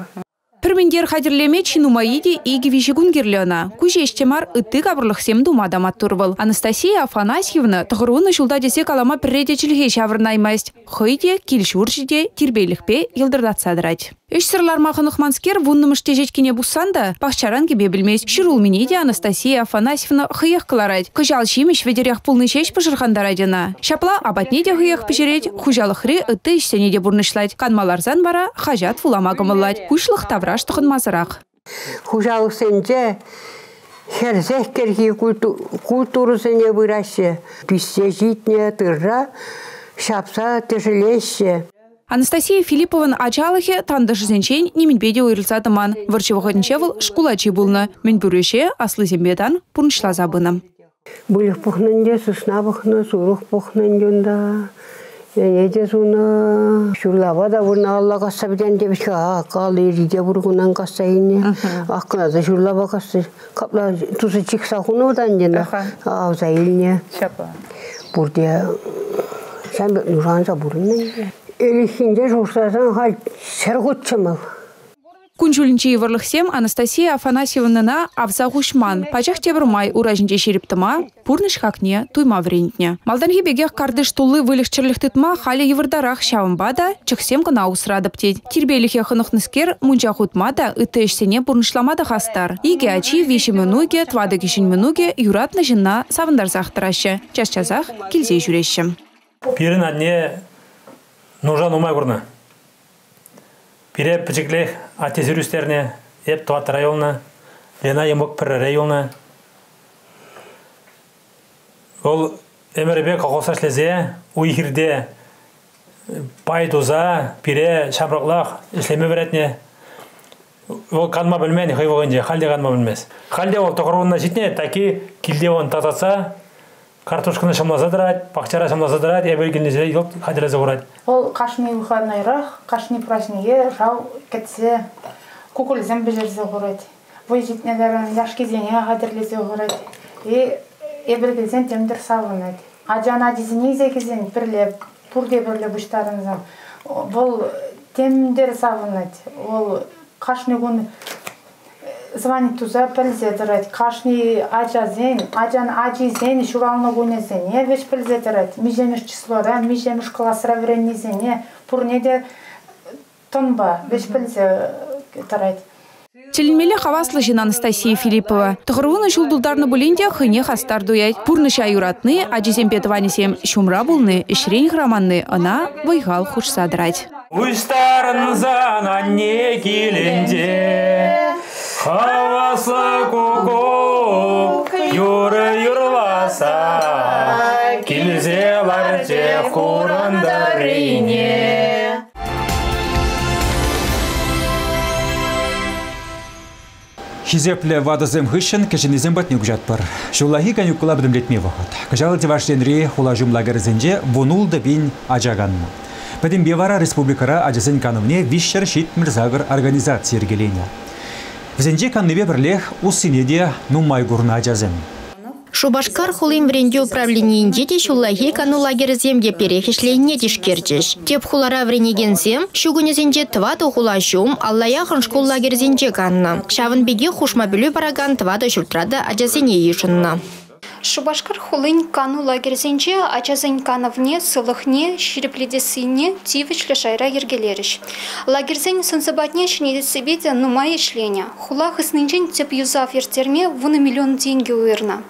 Пірмендер хадірлеме чинумаиде иги вижигун герлена. Куже эштемар ытты кабырлықсем думадамат турвыл. Анастасия Афанасьевна тұғыруыны жылда десе калама пірреде чілге шавырнаймаст. Хойде, килшуржиде, тирбейлікпе елдырдатсадырать. Үш сырлармағын ұқманскер вуннымыште жеткене бұссан да, пақчаран кебе білмес. Шырул менеде Анастасия Афанасьевна хыйық қыларайд. Күжал шимеш ведерек пулны шеш пыжырхандарадина. Шапла абатне де хыйық пішерет, хужалықры ытты іштене де бұрнышлайд. Канмаларзан бара хажат фуламагымыллайд. Кушлық тавраш тұқын мазырақ. Хужалық сенже херзех керги культурысыне выраще. Писсе житне тырра, шапса тяжелеще. Анастасия Филиппован ачалыхе тандыш зенчен неменбеде уйрылса тыман. Варчевығынчевыл шкулачи булны. Мен бүреше аслы зембедан пұрнышла забыны. Бұлық бұқнынде, сусна бұқны, сурух бұқнынде. Еде суны шурлаба да бұрна алла қаса биден деп ішке аққалы ериде бұрғынан қаса ене. Аққынады шурлаба қасы. Қапла тусы чикса құны одан жена. Ауза еліне. Бұрде сән нұранса бұрыннан. Элихинде жұрсасан хал сәрғытчымыл. Күнжүлінче еврлықсем Анастасия Афанасьевнана авза ғушман. Пачах тебірмай уражынче шериптыма, пурныш хакне туйма врентне. Малданхи бегех кардыш тулы вылықчырлық тытма халі еврдарах шавымба да чықсем гына усрадып тед. Тирбейліхе хынықныскер мунча хутма да ыты ішсене пурнышламада хастар. Иге ачи виші минуге, твады кишін минуге юратны жынна савындарзақ тұрашы. Час-чазақ келзе жүреші. Пирин адне нужан умай курна. Пире пичиклех атезирюстерне, еп туат районна, лена емок пір районна. Ол эмеребе қоқосаш лезе, уйхирде пайдуза, пире шамрақлақ, ішлеме беретне. Ол канма білмен, хай болғанже, халде канма білмес. Халде ол тоқыруына житне, таки килде он тататса, картошканы шамласа дырать, пақчара шамласа дырать, эбелгенлесе йоп хадирезе урать. Ол қашни выходнайрақ, қашни праздниге жау кетсе, кукулзем бежерзе ғурать. Вой житнелерін яш кезене хадирлезе ғурать. И эбелгезен темдер савынать. Ажана дизине кезен бірле, пурде бірле бұштарынзан. Бұл темдер савынать. Ол қашни күн звонит туза пельзедерет, кашни аджа зен, аджан аджи зен, шурална гуне зене, веш пельзедерет, мижемеш числора, мижемеш классра вренни зене, пурнеде тонба, веш пельзе тарайт. Челенмеле хаваслы жин Анастасия Филиппова. Тұғыруыны жылдулдарны бүленде хыне хастар дуяй. Пурныша юратны, аджизем петванисем шумра булны, ішрен храманны, ына вайгал хушсадырать. Уштарынзан анне келенде, Хавасы куку, юры юрласа, Келзе ларте хурандарине. Хизепле вадызым хышын кешенезем батне күжатпыр. Шулахи канюкула бідімлетме вақыт. Кыжалы тевашленри хулажым лагерзенже вунулды бин ажаганны. Бәдім бевара республикара ажасын канымне вишшер шит мірзагыр организация ергелене. Взенже канныбе бірлех уссинеде нумай гурна ажазым. Шубашкар хулим вренде управлениінде де шуллахи кану лагерземге перехишленне дишкерчеш. Теп хулара вренегензем, шугунезенже твады хула жум, аллаяхын школ лагерзенже канна. Шавын беге хушма білі бараган твады жультрада ажазене ешынна. Шубашкар хулын кану лагерзенче ачазын кановне, сылыхне, ширепледесыне тивичле шайра ергелеріш. Лагерзен сынсыбатне шнедесібеде нумай ішлене. Хулах ыснынчен теп юзав ертерме вуны миллион деньги уырна.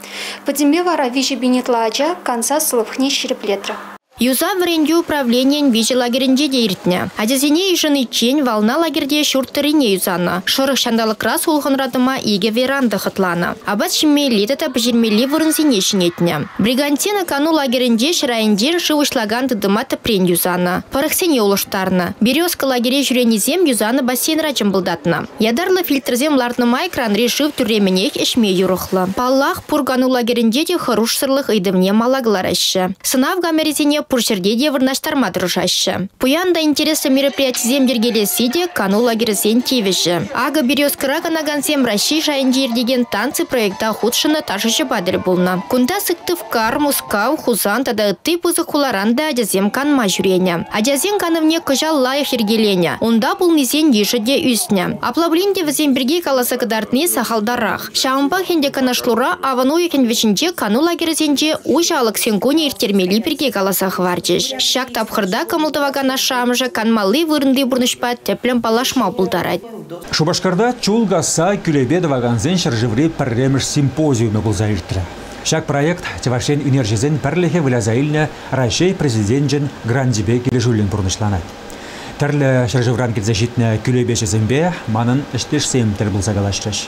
Падимбе вара вижи бинетла ача конца сылыхне ширеплетра. Юза вренде управлениен вижі лагерінде де иртне. Адезене ишыны чен волна лагерде шурттырине юзаны. Шырық шандалық рас улғын радыма иге веранда хытланы. Абат шиммели тата пжирмели вырынзине шинетне. Бригантина кану лагерінде шырайынде шывышлаган тыдыма тапрен юзаны. Парықсене улыштарны. Березка лагере жүренезем юзаны бассейн рачым бұлдатны. Ядарлы фильтрзем лартныма экран решив түрременех ішме юрықлы. Паллах пургану лагерінде де хорош сырлық идымне малаглар. Сынав гамерезене пуршерде де вырнаштарма тұрышашы. Пуян да интересы мероприятизем дергелесі де кану лагерезен тевіші. Ага березкыра ганагансем Россия жайынжер деген танцы проекта худшыны ташышы бадыр болны. Кунда сыктыв кар, мускау, хузан тада ытты пызы хуларанда адязем канма жүрене. Адязен канывне кыжал лайық ергелене. Онда бұл низен еші де үсіне. Аплаблинде візен бірге каласы кыдартны сахалдарақ. Шамба хенде канашлура авану екен вешінче кану лагерезенче ужалық сенкуне иртермели бірге каласах варчыш. Шак тапхырда камылтывагана шамжы канмалы вырынды бұрнышпа теплем палашма бұлдарад. Шубашкарда чулгаса күлебе даваганзен шыржыври пірреміш симпозиумы бұл заилтірі. Шак проект Тевашен энержизен пәрліхе вылязаилне Рашей президентжен грандибе кележулін бұрнышланады. Тәрлі шыржывран кетзашитне күлебешізімбе манын іштеш семтір бұл загалаштыш.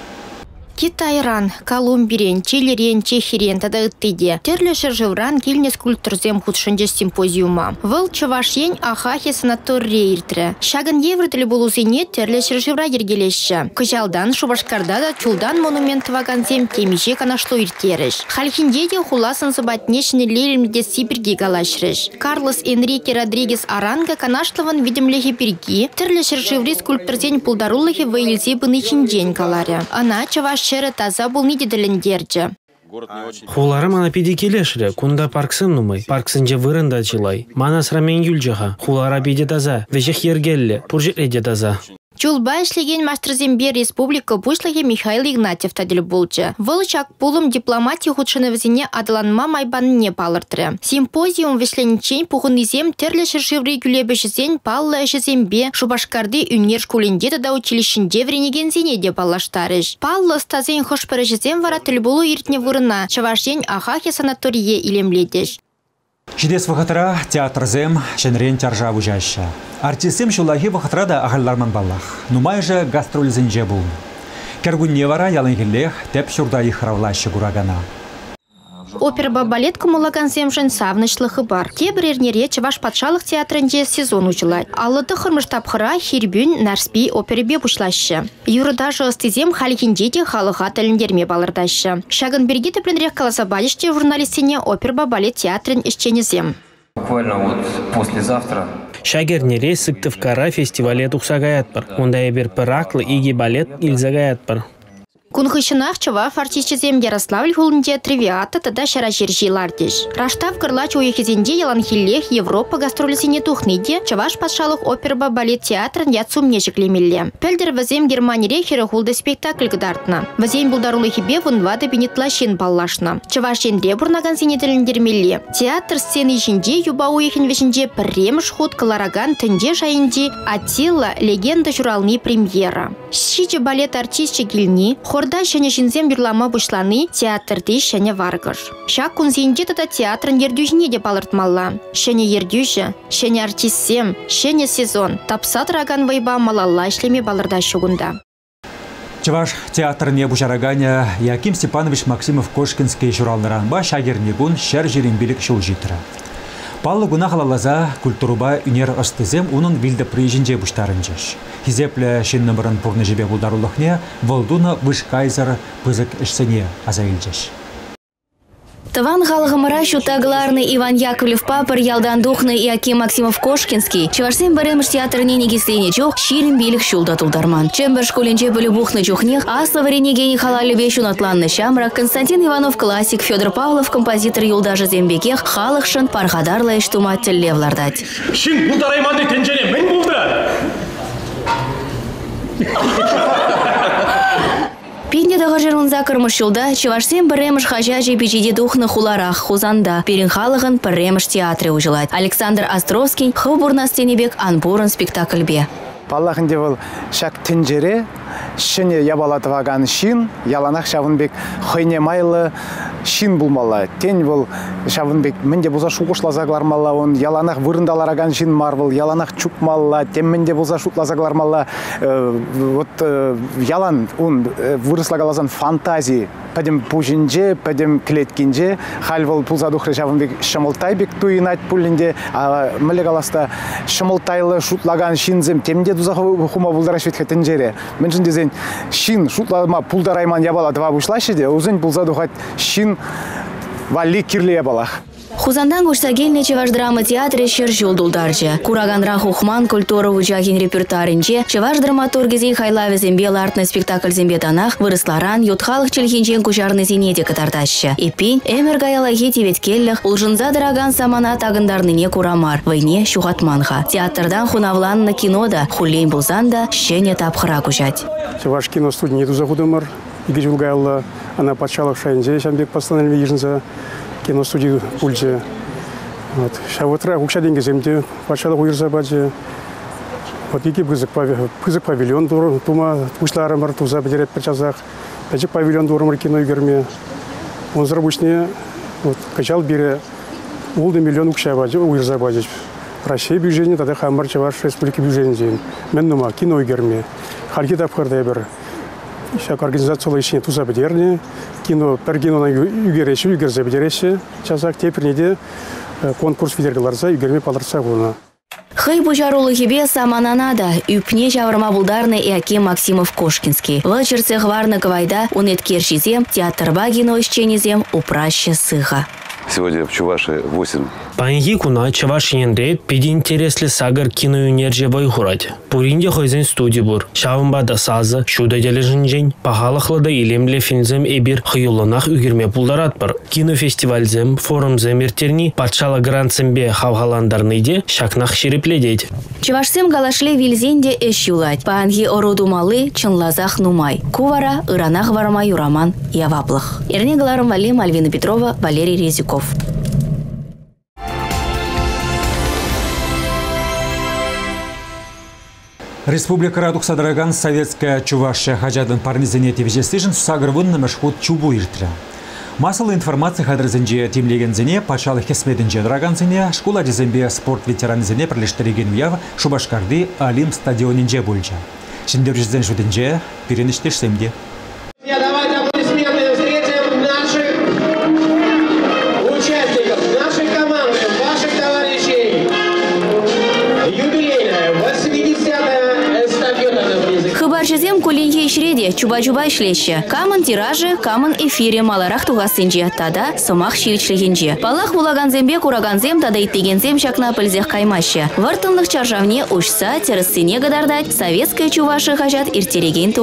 Китайран, Колумбирен, Чилерен, Чехирен тада ыттыде. Терлі шыржывран килне скульптурзем худшынже симпозиума. Выл чывашен ахахе санатория иртірі. Шагын евртілі болузене терлі шыржывра ергелеші. Кыжалдан Шубашкарда да чулдан монумент ваганзем темише канашло иртеріш. Хальхинде де хуласын зыбатнешіні лелімде сибирге галашрыш. Карлос Энрике Родригес Аранга канашлыван видимлехи пирги, терлі шыржыври скульптурзен пулдаруллахи вайлзе быны каларе. Ана чываш шәрі таза бұл не деділіндерді. Хулары мана пиде келешірі, кунда парксын нумай. Парксынже вырында чылай. Мана срамен юлжаха. Хулара биде таза. Вежех ергелле. Пуржетледе таза. Чулба ишлеген Маштрзембе республика бушлығы Михаил Игнатьев тадил болчы. Выл чак пулым дипломатия худшыны візіне адыланма майбанне палыртыры. Симпозиум вешленчен пухынызем терлі шыршывры күлебешізен паллы әшізембе Шубашкарды үнер школінде да училищінде вренеген зене де паллаштарыш. Паллы стазен хошпырыжызем вара тіл болу иртне чавашен ахахе санаторие илемледеш. Шидес вахатыра театрзем шенрен тяржа вужаща. Артистем шулахи вахатыра да ағалларман баллах. Нумайжа гастролизенже бұл. Кергунне вара ялынгеллех теп шурда ихравлашы гурагана. Опера балет кумулаган земжен савнышлығы бар. Тебір ернере Чаваш патшалық театрінде сезон ұжылай. Алыды хырмыш тапқыра хирбюн нәрспей оперебе бұшлашы. Юрыда жығыстызем халихинде де халыға тіліндерме балырдашы. Шагын берге тепленрек каласа бадиште журналистине опера балет театрын ішченезем. Буквально вот послезавтра Шагернере Сыктывкара фестивале тухсагаят бар. Онда пыраклы иги балет илзагаят бар. Кунхышынақ чыва фартичізем Ярославль хулынде тривиата тада шара жержилар деш. Раштав кырлач уехизенде яланхиллех Европа гастролисине тухныде чаваш патшалық оперба балет театрын ятсумне жеклемелле. Пелдер вазем Германире хері хулды спектакль гдартна. Вазем булдарулы хибе вунвады бенетлашин паллашна. Чаваш женре бурнаган синетеліндермелле. Театр сцены жинде юба уехин вешінде премш худ калараган жайынде Атилла легенда журалны премьера. Шиче балет артистче гильни, Хорда шәне жинзем юрлама бұшланы театрды шәне варгыр. Шак күнзенде тата театрын ердюжіне де балыртмалла. Шәне ердюжі, шәне артистсем, шәне сезон. Тапсат раган вайба малалла ішлеме балырда шугунда. Чаваш театрне бушараганя Яким Степанович Максимов Кошкинский журалныранба шагернегун шәр жерембелік шул житра. Паллы гуна халалаза культуруба үнер ыстызем унын вилді прыжинже буштарынчыш. Хизепле шин нымырын пурны жебе булдарулықне волдуна вышкайзар пызык ішсене азайылчыш. Тыван халғымыра шутагларны Иван Яковлев папыр ялдан духны и Аким Максимов Кошкинский. Чевашсен баремыш театрне негеслене чох ширим билік шулда тулдарман. Чембер школенче білі бухны чухнех, асла варенегени халалі вешун атланны шамра, Константин Иванов классик, Федор Павлов композитор юлдажы зембекех, халықшын пархадарлы іштума тіллевлардать. Шин бұлдарайманды тенжене мен болды. Пинде дағы жырынза кырмыш жылда Чевашсен біреміш хажа жепечеде духны хуларах хузанда. Перін халығын біреміш театры. Александр Островский хыбурна стенебек анбурын спектакльбе. Паллахынде бұл шак тінжере, шыне ябалатываган шин, яланақ шавынбек хойне майлы шин булмалла. Тень был шавынбек менде болса шуғышлазаглармалла он яланах вырындалараган шин марвыл яланах чукмалла тем менде болса шутлазаглармалла э, вот э, ялан он э, вырыслагалазан фантазии пәдем пужинже пәдем клеткинже хальвал пулзадухры шавынбек шымылтайбек туйнать пулинде а мілегаласта шымылтайлы шутлаган шинзем темде дуза хума булдарашвет хетенжере мен дезен шин шутлама пулдарайман ябала два бушлашы де узен пулзадухать шин вали кирле ябалах. Хузандан гуштагелне чеваш драма театре шер жулдулдарчы. Кураганра хухман культура вучахин репертуаринче, чеваш драматургизей хайлаве зембе лартны спектакль зембе танах, вырысларан, ютхалық челхинчен кушарны зенеде катардащы. Эпин, эмер гаялахи теветкеллях, улжынза дыраган самана тагындарныне курамар, войне шухатманха. Театрдан хунавланны кинода, хулейн булзанда, щене тапхыра кушать. Чеваш кино студия не туза худымыр, иге жылгайылы, ана патшалық шайынже, шамбек постановлен ежінзі, киностудия пульже. Вот. Шавытра укша деньги земде, патшалық уйырза баджи. Вот пызык, пызык павильон дур, тума ушларымыр, туза бедерет жазақ. Пәжік павильон дурымыр кино үйгерме. Он зарабушне, вот, качал бире, улды миллион укша баджи, уйырза баджи. Россия бюджетіне тада хамыр чаваш республика бюджетіне дейін. Мен нұма кино үйгерме. Халки тапқырдай бір. Шак организациялы ішіне туза бедерне, кино, пір киноны үйгереші, үйгерзе бедереші, жазақ тепернеде конкурс бедергіларза үйгерме палырса бұны. Хай бужарулы хебе самананада, үпне жавырма булдарны яке Максимов Кошкинский. Вачерце хварны квайда, унеткершизем, театрба кино исченезем, упраще сыха. Сегодня в Чувашии 8 Панги куна чавашинде пиди интересли сагар кино юнерже байхурать. Пуринде хойзен студии бур. Шавымбада сазы, шуда дележинжен, пахалықлыда илемле фильмзем эбир хыюлынах үгірме пулдарат бар. Кинофестивальзем, форумзем ертерни, патшалы грантсембе хавгаландарныйде шакнах шерепледеть. Чевашсем галашле вилзенде эш юлать. Панги орудумалы чынлазах нумай. Кувара ыранах варма юраман яваплых. Эрне галарым Валим Альвина Петрова, Валерий Резюков. Республика Радух Садраган Советская Чувашия хажадан парнизене тевежестежін сагырвынны мәшхут чубу иртірі. Масылы информация хадрызынже темлегензене пачалық хесмедінже драгансене школа дезембе спорт ветеранзене бірлештіреген уяв Шубашкарды Алим стадионинже бульча. Шіндер жүзден жүдінже переніштеш семде. Ишреде, чуба-чуба ишлеще. Камын тиражы, камын эфире маларах туғасынже, тада сымақ шивичлегенже. Палах булаганзембе кураганзем тада иттегензем шакна пылзех каймаще. Вартынлық чаржавне ушса, терысыне гадардать, советская чуваши хажат иртереген.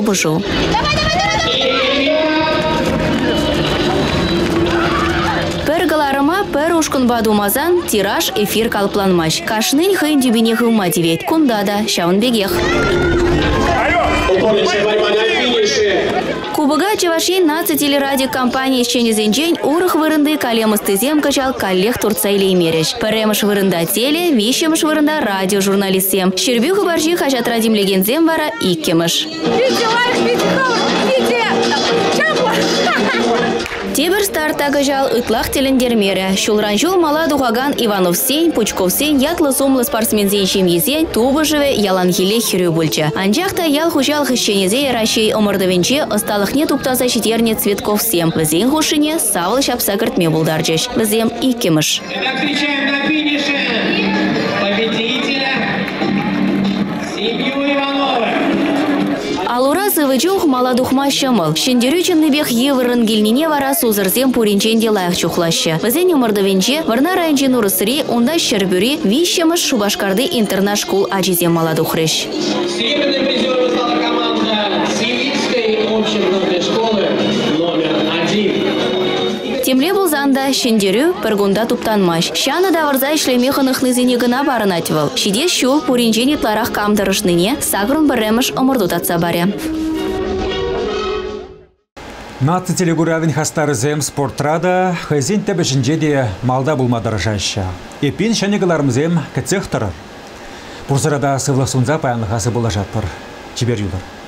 Пір галарыма пір ушкын бадумазан тираж эфир калпланмаш. Кашнын хын дюбине хылма девет. Кунда да, шаун бегех. Упорнейшее внимание на финише. Кубыга чевашин нацы телерадио компания ищенезенжен урых вырынды калемыстызем качал коллег турцайлей мереш. Піремыш вырында теле, вишемыш вырында радио журналистем. Щербю хабаржи хачат радимлегензем вара иккемыш. Тебір старта гажал ытлах телендермере. Шулран жол мала духаган Иванов сень, Пучков сень, ятлы сомлы спортсмензен шемьезен, тубы живе яланхиле хирю бульча. Анжақта ял хужал хыщенезе рашей омырдывенче ысталықне туптаса шитерне цветков сем. Візен хушыне савыл шапса кіртме булдарчыш. Візем иккемыш. Итак, встречаем на финише Алура сывычух мала духма шымыл. Шендерючен небех евырын гильнине вара сузырзем пуринченде лайық чухлашы. Візен омырдывенче варна райынчен урысыри, онда щербюри вишемыш Шубашкарды интернат-школ ачизем мала духрыш. Темле булзанда шендерю пергунда туптанмаш. Шаны даварза ишлемеханықны зене гына барын айтвал. Шиде шул пуринчен итларах камдырышныне сагрун бірремыш омырдутатса баря. Нацы телегуравин хастары зем спортрада тебешінже де малда булмадыр жайша. Эпин шанегаларымзем кәтсек тұрыр. Бұрзырада сывлық сунза паянлықасы бола жатпыр. Жібер юлар.